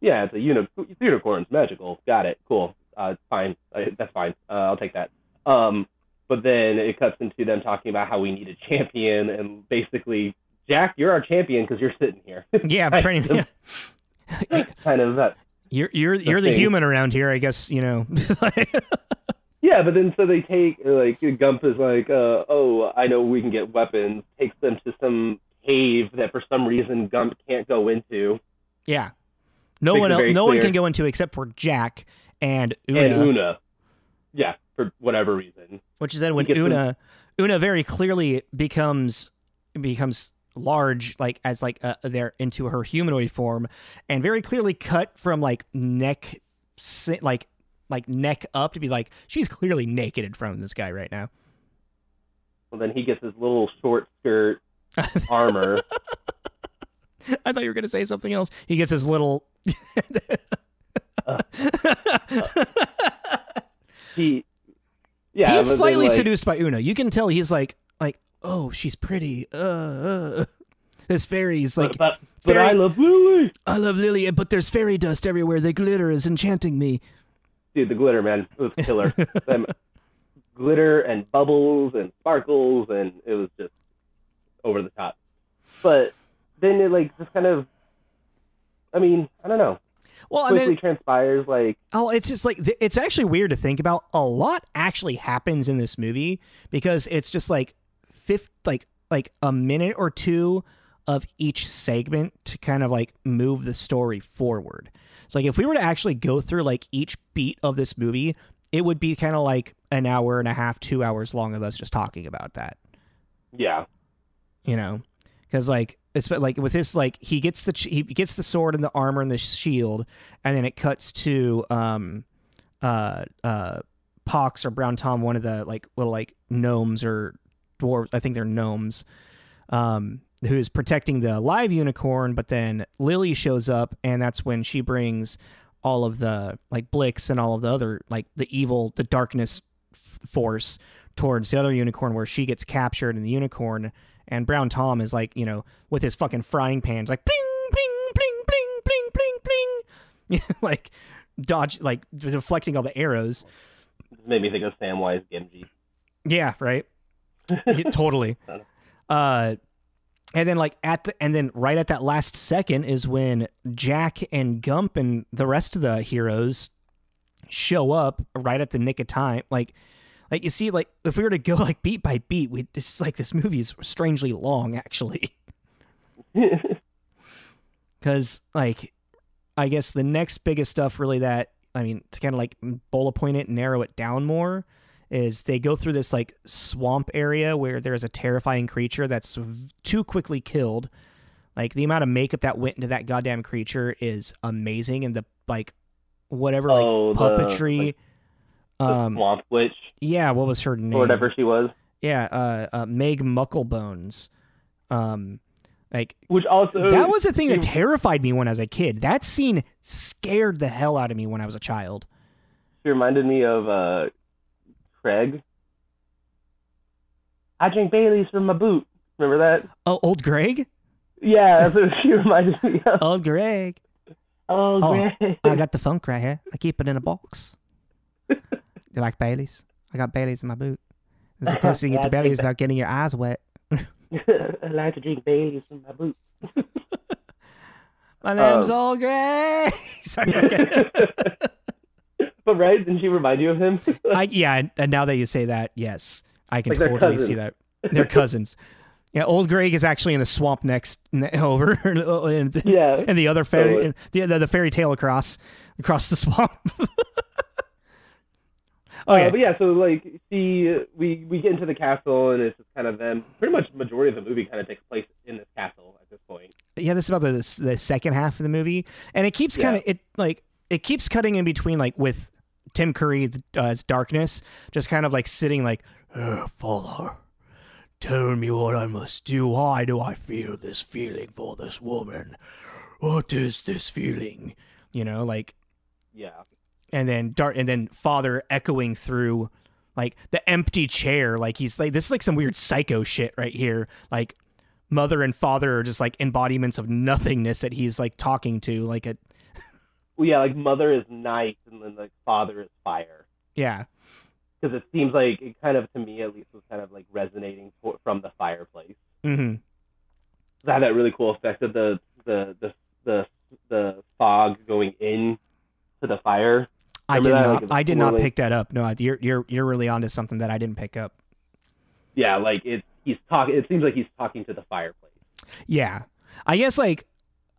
Yeah, it's a uni- unicorn's magical. Got it. Cool. Uh, fine. I, that's fine. Uh, I'll take that. Um, but then it cuts into them talking about how we need a champion, and basically, Jack, you're our champion because you're sitting here. Yeah, Kind pretty. of. kind of that. You're you're you're the human around here, I guess. You know. Yeah, but then so they take like Gump is like, uh, oh, I know we can get weapons. Takes them to some cave that for some reason Gump can't go into. Yeah. No Makes one else, no one can go into except for Jack and Oona, And Oona, yeah, for whatever reason. which is then when gets them- Oona Oona very clearly becomes becomes large like as like uh, there into her humanoid form and very clearly cut from like neck like like neck up to be like she's clearly naked in front of this guy right now. Well, then he gets his little short skirt armor. I thought you were going to say something else. He gets his little he, yeah, he's slightly like, seduced by Oona. You can tell he's like like oh she's pretty. Uh, uh. This fairy's like But, but, but fairy- I love Lily. I love Lily, but there's fairy dust everywhere. The glitter is enchanting me. Dude, the glitter, man, it was killer. Them glitter and bubbles and sparkles, and it was just over the top. But then it like just kind of, I mean, I don't know. Well, and Quickly then transpires like oh, it's just like th- it's actually weird to think about. A lot actually happens in this movie because it's just like fifth, like like a minute or two of each segment to kind of like move the story forward. So like if we were to actually go through like each beat of this movie, it would be kind of like an hour and a half, two hours long of us just talking about that. yeah, you know because like it's like with this like he gets the he gets the sword and the armor and the shield and then it cuts to um uh uh pox or brown tom one of the like little like gnomes or dwarves i think they're gnomes um, who's protecting the live unicorn, but then Lily shows up, and that's when she brings all of the like Blix and all of the other like the evil, the darkness f- force towards the other unicorn, where she gets captured, and the unicorn and Brown Tom is like you know with his fucking frying pans like bling bling bling bling bling bling bling, like dodge like deflecting all the arrows. Made me think of Samwise Gamgee. Yeah, right. Yeah, totally. Uh, and then like at the and then right at that last second is when Jack and Gump and the rest of the heroes show up right at the nick of time. Like, like you see, like if we were to go like beat by beat, we just like this movie is strangely long actually. Because like, I guess the next biggest stuff really that I mean to kind of like bullet point it, and narrow it down more is they go through this like swamp area where there's a terrifying creature that's too quickly killed. Like the amount of makeup that went into that goddamn creature is amazing, and the like whatever like Oh, the- puppetry. like, the um, Swamp Witch yeah, what was her name? or whatever she was. Yeah, uh, uh, Meg Mucklebones. Um, like Which also that was the thing that terrified me when I was a kid. That scene scared the hell out of me when I was a child. She reminded me of uh, Craig. I drink Bailey's from my boot. Remember that? Oh, old Greg. Yeah, that's what she reminded me of. Old Greg. Oh, Oh, Greg. I got the funk right here. I keep it in a box. You like Bailey's? I got Bailey's in my boot. This is the closest you get to Yeah, I think Bailey's without getting your eyes wet. I like to drink Bailey's from my boot. My name's Um. Sorry, okay. but right, didn't she remind you of him? I, yeah, and- now that you say that, yes, I can Like totally see that. They're cousins. Yeah, Old Greg is actually in the swamp next over, and the, yeah. and the other fairy, Totally. the, the the fairy tale across across the swamp. Okay, Uh, but yeah, so like see, we we get into the castle, and it's just kind of them. Pretty much, majority of the movie kind of takes place in this castle at this point. yeah, this is about the the second half of the movie, and it keeps kind of it like it keeps cutting in between like with Tim Curry uh, as darkness, just kind of like sitting like, "Uh, father, tell me what I must do. Why do I feel this feeling for this woman? What is this feeling? You know, like Yeah, and then dark and then father echoing through like the empty chair like he's like this is like some weird psycho shit right here like mother and father are just like embodiments of nothingness that he's like talking to like a well, yeah, like mother is night, and then like father is fire. yeah Because it seems like it kind of, to me at least, was kind of like resonating for, from the fireplace. hmm It had that really cool effect of the the the the, the fog going in to the fire. I did that? not Like, i did not pick that up no you're you're you're really onto something that i didn't pick up Yeah, like it. He's talking. It seems like he's talking to the fireplace. yeah i guess like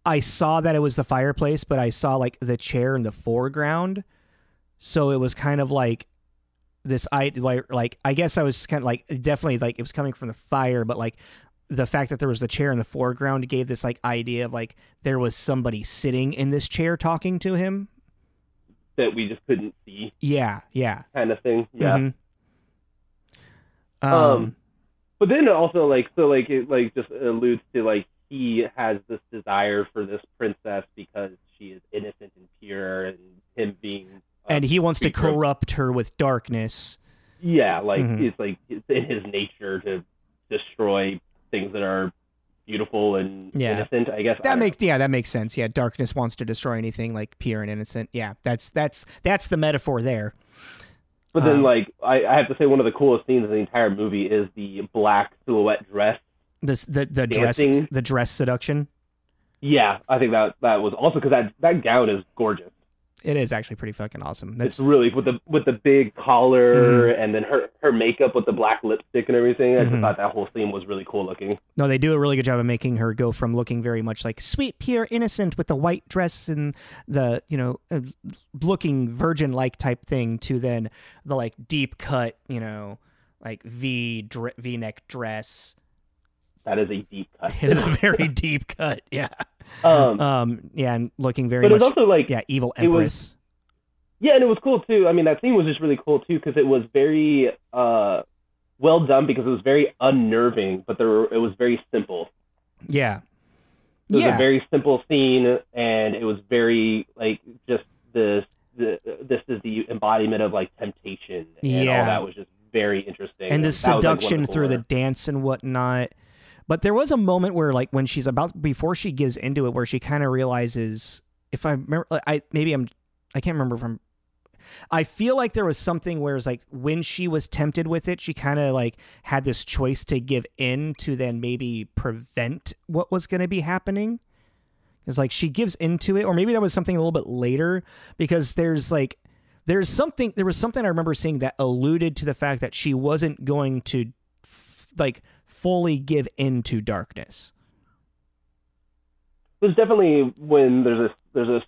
i saw that it was the fireplace but i saw like the chair in the foreground so it was kind of like this i like like i guess i was kind of like definitely like it was coming from the fire but like the fact that there was the chair in the foreground gave this like idea of like there was somebody sitting in this chair talking to him that we just couldn't see, yeah yeah kind of thing. Yeah. Mhm. um, Um, But then also like so like it like just alludes to like he has this desire for this princess because she is innocent and pure, and him being and he wants to corrupt her with darkness yeah, like Mhm. it's like it's in his nature to destroy things that are beautiful and Yeah. innocent. I guess That don't makes yeah, that makes sense. Yeah, darkness wants to destroy anything like pure and innocent. Yeah, that's that's that's the metaphor there. But then, Um, like, I, I have to say, one of the coolest scenes in the entire movie is the black silhouette dress. This the the dress the dress seduction. Yeah, I think that that was also because that that gown is gorgeous. It is actually pretty fucking awesome. That's It's really with the with the big collar and then her her makeup with the black lipstick and everything. I just Mhm. thought that whole scene was really cool looking. no, they do a really good job of making her go from looking very much like sweet, pure, innocent with the white dress and the you know uh, looking virgin like type thing to then the like deep cut, you know, like V V neck dress. That is a deep cut. It is a very deep cut. Yeah. um, Um. Yeah, and looking very but it was also like yeah, evil it was- empress. Yeah, and it was cool too. I mean, that scene was just really cool too because it was very uh well done because it was very unnerving, but there were, it was very simple. Yeah. It was yeah. a very simple scene, and it was very like just this. The, this is the embodiment of like temptation, and Yeah. all that was just very interesting. and the was, like, seduction through the dance and whatnot. But there was a moment where, like, when she's about before she gives into it, where she kind of realizes, if I remember, I maybe I'm, I can't remember from. I feel like there was something where it's like when she was tempted with it, she kind of like had this choice to give in to then maybe prevent what was going to be happening. It's like she gives into it, or maybe that was something a little bit later because there's like there's something there was something I remember seeing that alluded to the fact that she wasn't going to like fully give into darkness. there's definitely when there's a there's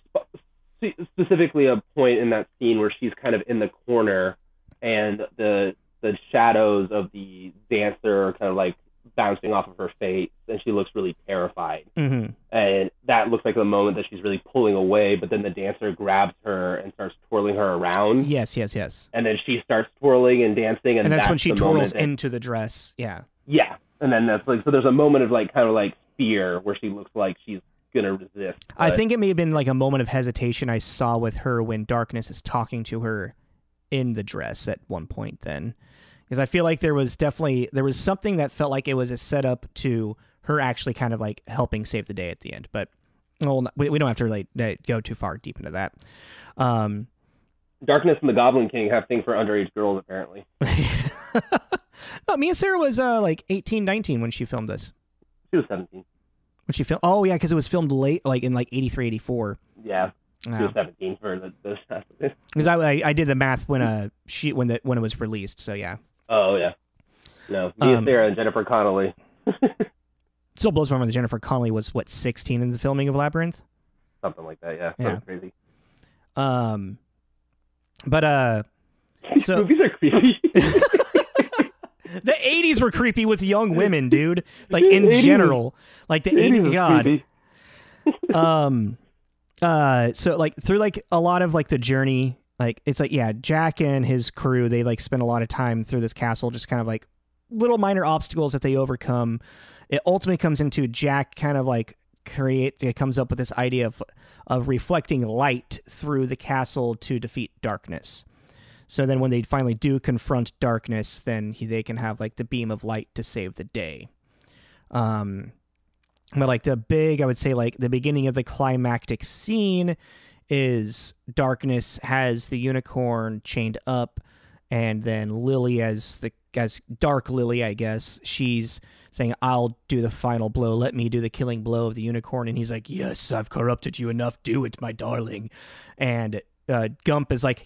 a specifically a point in that scene where she's kind of in the corner and the the shadows of the dancer are kind of like bouncing off of her face and she looks really terrified Mm-hmm. and that looks like the moment that she's really pulling away but then the dancer grabs her and starts twirling her around Yes, yes, yes. and then she starts twirling and dancing and, And, that's, when she twirls that- into the dress. Yeah. yeah and then that's like so there's a moment of like kind of like fear where she looks like she's gonna resist I think it may have been like a moment of hesitation I saw with her when darkness is talking to her in the dress at one point then. Because I feel like there was definitely there was something that felt like it was a setup to her actually kind of like helping save the day at the end. But well, we, we don't have to really uh, go too far deep into that. Um, Darkness and the Goblin King have thing for underage girls, apparently. no, Mia Sara was uh, like 18, 19 when she filmed this. She was 17. When she filmed, oh yeah, because it was filmed late, like in like 83, 84. Yeah, she was 17 for the, the Because I, I I did the math when uh she when the when it was released. So yeah, Oh, yeah. No, Mia Um, Sara and Jennifer Connelly. still blows my mind that Jennifer Connelly was what 16 in the filming of Labyrinth. Something like that, yeah. Yeah. Crazy. Um, but uh, These So- movies are creepy. the 80s were creepy with young women, dude. Like in 80s general, like the 80s 80s. was God, um uh so like through like a lot of like the journey like it's like yeah jack and his crew they like spend a lot of time through this castle just kind of like little minor obstacles that they overcome. It ultimately comes into jack kind of like create it comes up with this idea of of reflecting light through the castle to defeat darkness so then when they finally do confront darkness then he, they can have like the beam of light to save the day. Um but like the big i would say like the beginning of the climactic scene is darkness has the unicorn chained up and then lily as the as dark lily i guess she's saying i'll do the final blow. Let me do the killing blow of the unicorn. And he's like yes i've corrupted you enough. Do it my darling. And uh, gump is like.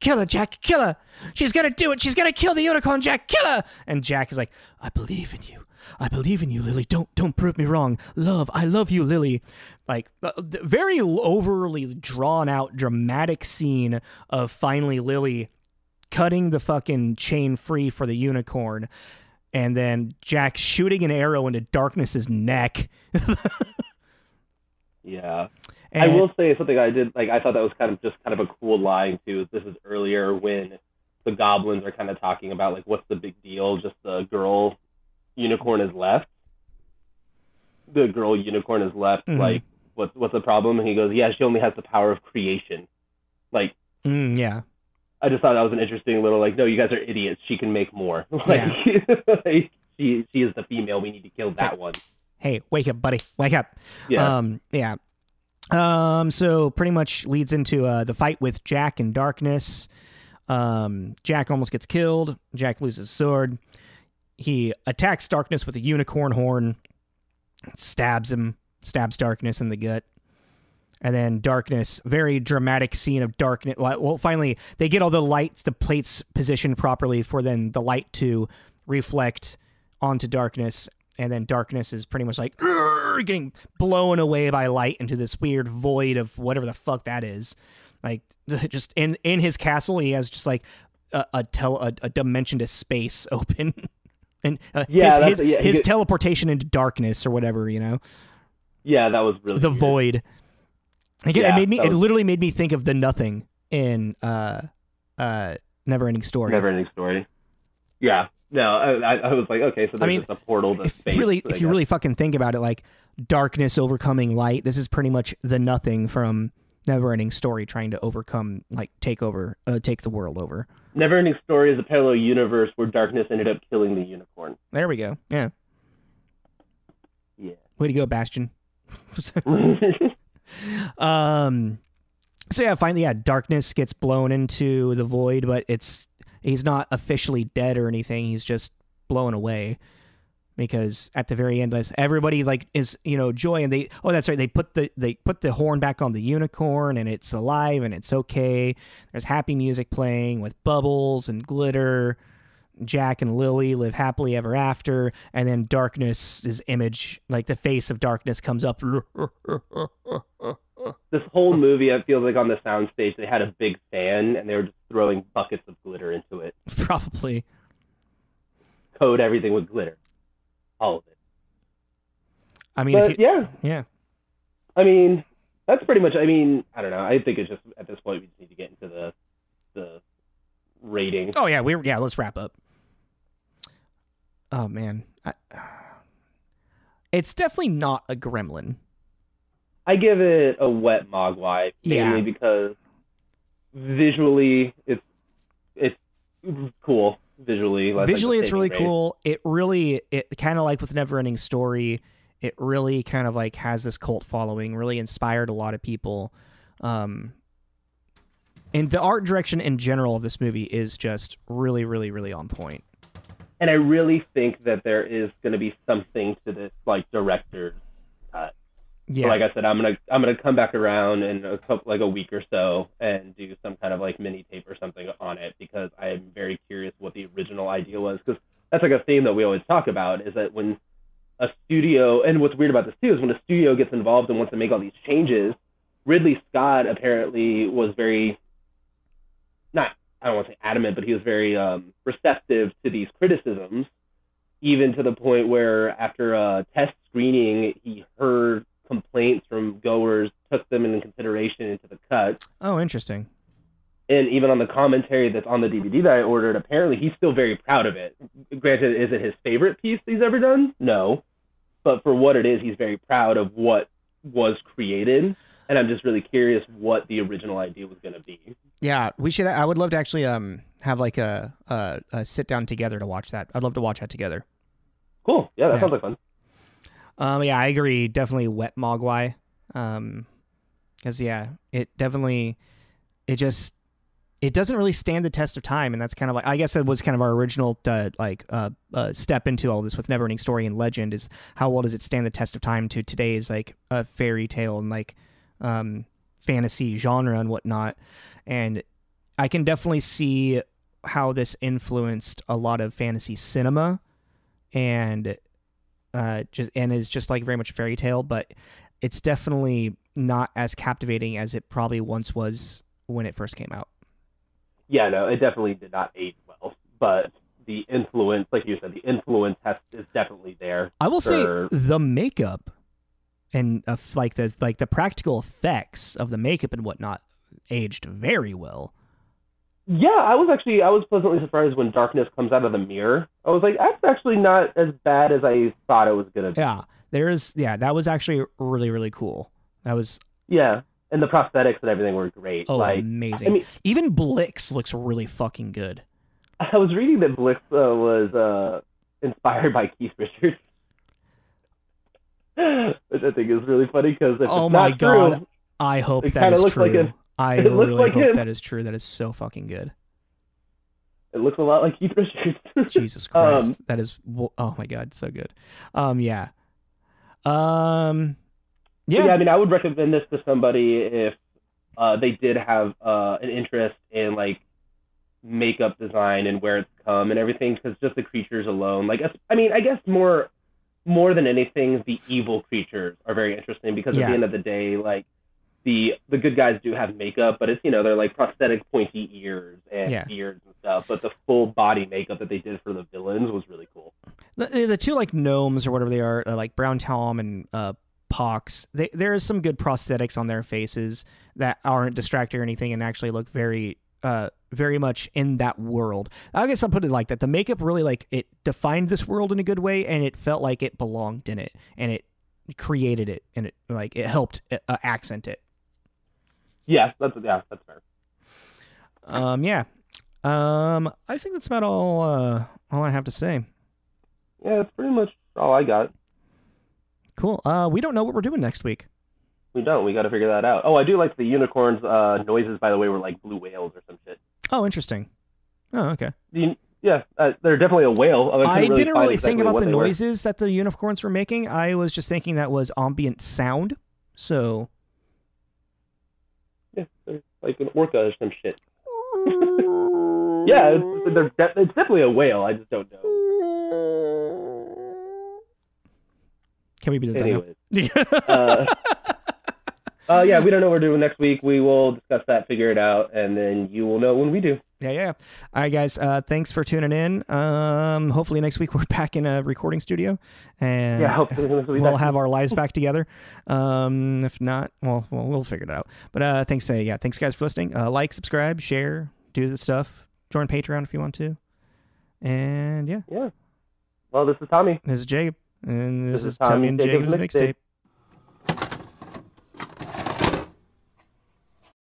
Kill her, Jack, kill her. She's gonna do it. She's gonna kill the unicorn, Jack, kill her. And Jack is like, I believe in you. I believe in you, Lily. Don't don't prove me wrong. Love, I love you, Lily. Like uh, the very overly drawn out, dramatic scene of finally Lily cutting the fucking chain free for the unicorn, and then Jack shooting an arrow into Darkness's neck. Yeah. And, I will say something I did like I thought that was kind of just kind of a cool line too. This is earlier when the goblins are kind of talking about like what's the big deal? Just the girl unicorn is left. The girl unicorn is left. Mhm. Like what's what's the problem? And he goes, yeah, she only has the power of creation. Like Mm, yeah. I just thought that was an interesting little like, no, you guys are idiots. She can make more. like, like, she she is the female. We need to kill that one. Hey, wake up, buddy. Wake up. Yeah. Um, yeah. Um, so pretty much leads into uh, the fight with Jack and Darkness. Um, Jack almost gets killed. Jack loses sword. He attacks Darkness with a unicorn horn, stabs him, stabs Darkness in the gut. And then Darkness, very dramatic scene of darkness. Well, finally, they get all the lights, the plates positioned properly for then the light to reflect onto Darkness. And then Darkness is pretty much like getting blown away by light into this weird void of whatever the fuck that is. Like just in in his castle, he has just like a a, tel- a, a dimension to space open, and uh, Yeah, his his, yeah, his teleportation into darkness or whatever you know yeah, that was really the weird. void. Again, it made me. that It literally made me think of the nothing in uh uh Never Ending Story. Never ending story. Yeah. No, I, I was like, okay, so there's I mean, just a portal to if space. really, if you really fucking think about it, like darkness overcoming light, this is pretty much the nothing from Neverending Story trying to overcome, like, take over, uh, take the world over. Neverending Story is a parallel universe where darkness ended up killing the unicorn. There we go. Yeah. Yeah. Way to go, Bastian. um so yeah finally yeah darkness gets blown into the void but it's he's not officially dead or anything he's just blown away. Because at the very end everybody like is you know joy and they oh that's right they put the they put the horn back on the unicorn and it's alive and it's okay. There's happy music playing with bubbles and glitter. Jack and Lily live happily ever after, and then darkness' is image, like the face of darkness, comes up. this whole movie, it feels like on the soundstage they had a big fan and they were just throwing buckets of glitter into it. Probably. Coat everything with glitter, all of it. I mean, But you, yeah, yeah, I mean, that's pretty much. I mean, I don't know. I think it's just at this point we just need to get into the the rating. oh yeah, we're yeah. Let's wrap up. Oh man, I, it's definitely not a gremlin. I give it a wet mogwai mainly Yeah. because visually it's it's cool visually. Visually, it's really cool. It really, it kind of like with Neverending Story, it really kind of like has this cult following. Really inspired a lot of people. Um, and the art direction in general of this movie is just really, really, really on point. And I really think that there is going to be something to this like director's. Yeah, like I said, I'm gonna I'm gonna come back around in a couple like a week or so and do some kind of like mini tape or something on it because I am very curious what the original idea was. Because that's like a theme that we always talk about is that when a studio and what's weird about this too is when a studio gets involved and wants to make all these changes, Ridley Scott apparently was very not I don't want to say adamant, but he was very um, receptive to these criticisms, even to the point where after a test screening, he heard complaints from goers, took them into consideration into the cut, Oh, interesting. and even on the commentary that's on the DVD that I ordered, apparently he's still very proud of it. Granted, is it his favorite piece he's ever done? No, but for what it is, he's very proud of what was created. And I'm just really curious what the original idea was going to be. Yeah, we should. I would love to actually um have like a a, a sit down together to watch that. I'd love to watch that together. Cool. Yeah, that Yeah. sounds like fun. Um, yeah, I agree. Definitely wet mogwai. Um, because yeah, it definitely, it just, it doesn't really stand the test of time, and that's kind of like I guess that was kind of our original uh, like uh, uh step into all this with Neverending Story and Legend is how well does it stand the test of time to today's like a fairy tale and like um fantasy genre and whatnot, and I can definitely see how this influenced a lot of fantasy cinema and uh just and is just like very much a fairy tale but it's definitely not as captivating as it probably once was when it first came out Yeah, no, it definitely did not age well, but the influence, like you said, the influence has is definitely there. i will Sure. say the makeup and uh, like the like the practical effects of the makeup and whatnot aged very well Yeah, I was actually I was pleasantly surprised when darkness comes out of the mirror. I was like, that's actually not as bad as I thought it was gonna be. yeah there is yeah that was actually really really cool that was Yeah, and the prosthetics and everything were great. oh like, amazing I mean, even blix looks really fucking good I was reading that Blix uh, was uh, inspired by Keith Richards, which I think is really funny because if Oh my God. true, i hope that looks true like him. I It looks really like hope him. that is true that is so fucking good it looks a lot like Keith Richards. Jesus Christ, Um, that is oh my god, so good. Um, yeah, um, yeah. yeah, I mean, I would recommend this to somebody if uh, they did have uh, an interest in like makeup design and where it's come and everything, because just the creatures alone, like I mean, I guess more more than anything, the evil creatures are very interesting because Yeah. at the end of the day, like the the good guys do have makeup, but it's you know they're like prosthetic pointy ears and Yeah. beards and stuff. But the full body makeup that they did for the villains was really cool. the, the two like gnomes or whatever they are, uh, like Brown Tom and uh, Pox. They, there is some good prosthetics on their faces that aren't distracting or anything, and actually look very uh, very much in that world. I guess I'll put it like that. The makeup really like it defined this world in a good way, and it felt like it belonged in it, and it created it, and it like it helped uh, accent it. Yeah, that's yeah, that's fair. Um, yeah. Um, I think that's about all. Uh, all I have to say. Yeah, that's pretty much all I got. Cool. Uh, we don't know what we're doing next week. We don't. We got to figure that out. Oh, I do like the unicorns' uh, noises. By the way, were like blue whales or some shit. Oh, interesting. Oh, okay. The, yeah, uh, they're definitely a whale. I, I really didn't really exactly think about the they were. noises that the unicorns were making. I was just thinking that was ambient sound. So. Yeah, they're like an orca or some shit. Yeah, it's, they're de- it's definitely a whale. I just don't know. Can we be done Anyways, now? uh, uh, yeah, we don't know what we're doing next week. We will discuss that, figure it out, and then you will know when we do. Yeah, yeah. All right, guys. Uh, thanks for tuning in. Um, hopefully next week we're back in a recording studio, and Yeah, hopefully we'll have our lives back together. Um, if not, well, well, we'll figure it out. But uh, thanks, uh, yeah, thanks guys for listening. Uh, like, subscribe, share, do the stuff. Join Patreon if you want to. And yeah, Yeah. Well, this is Tommy. this is Jacob, and this, This is Tommy Tommy and Jacob's Jacob's mixtape.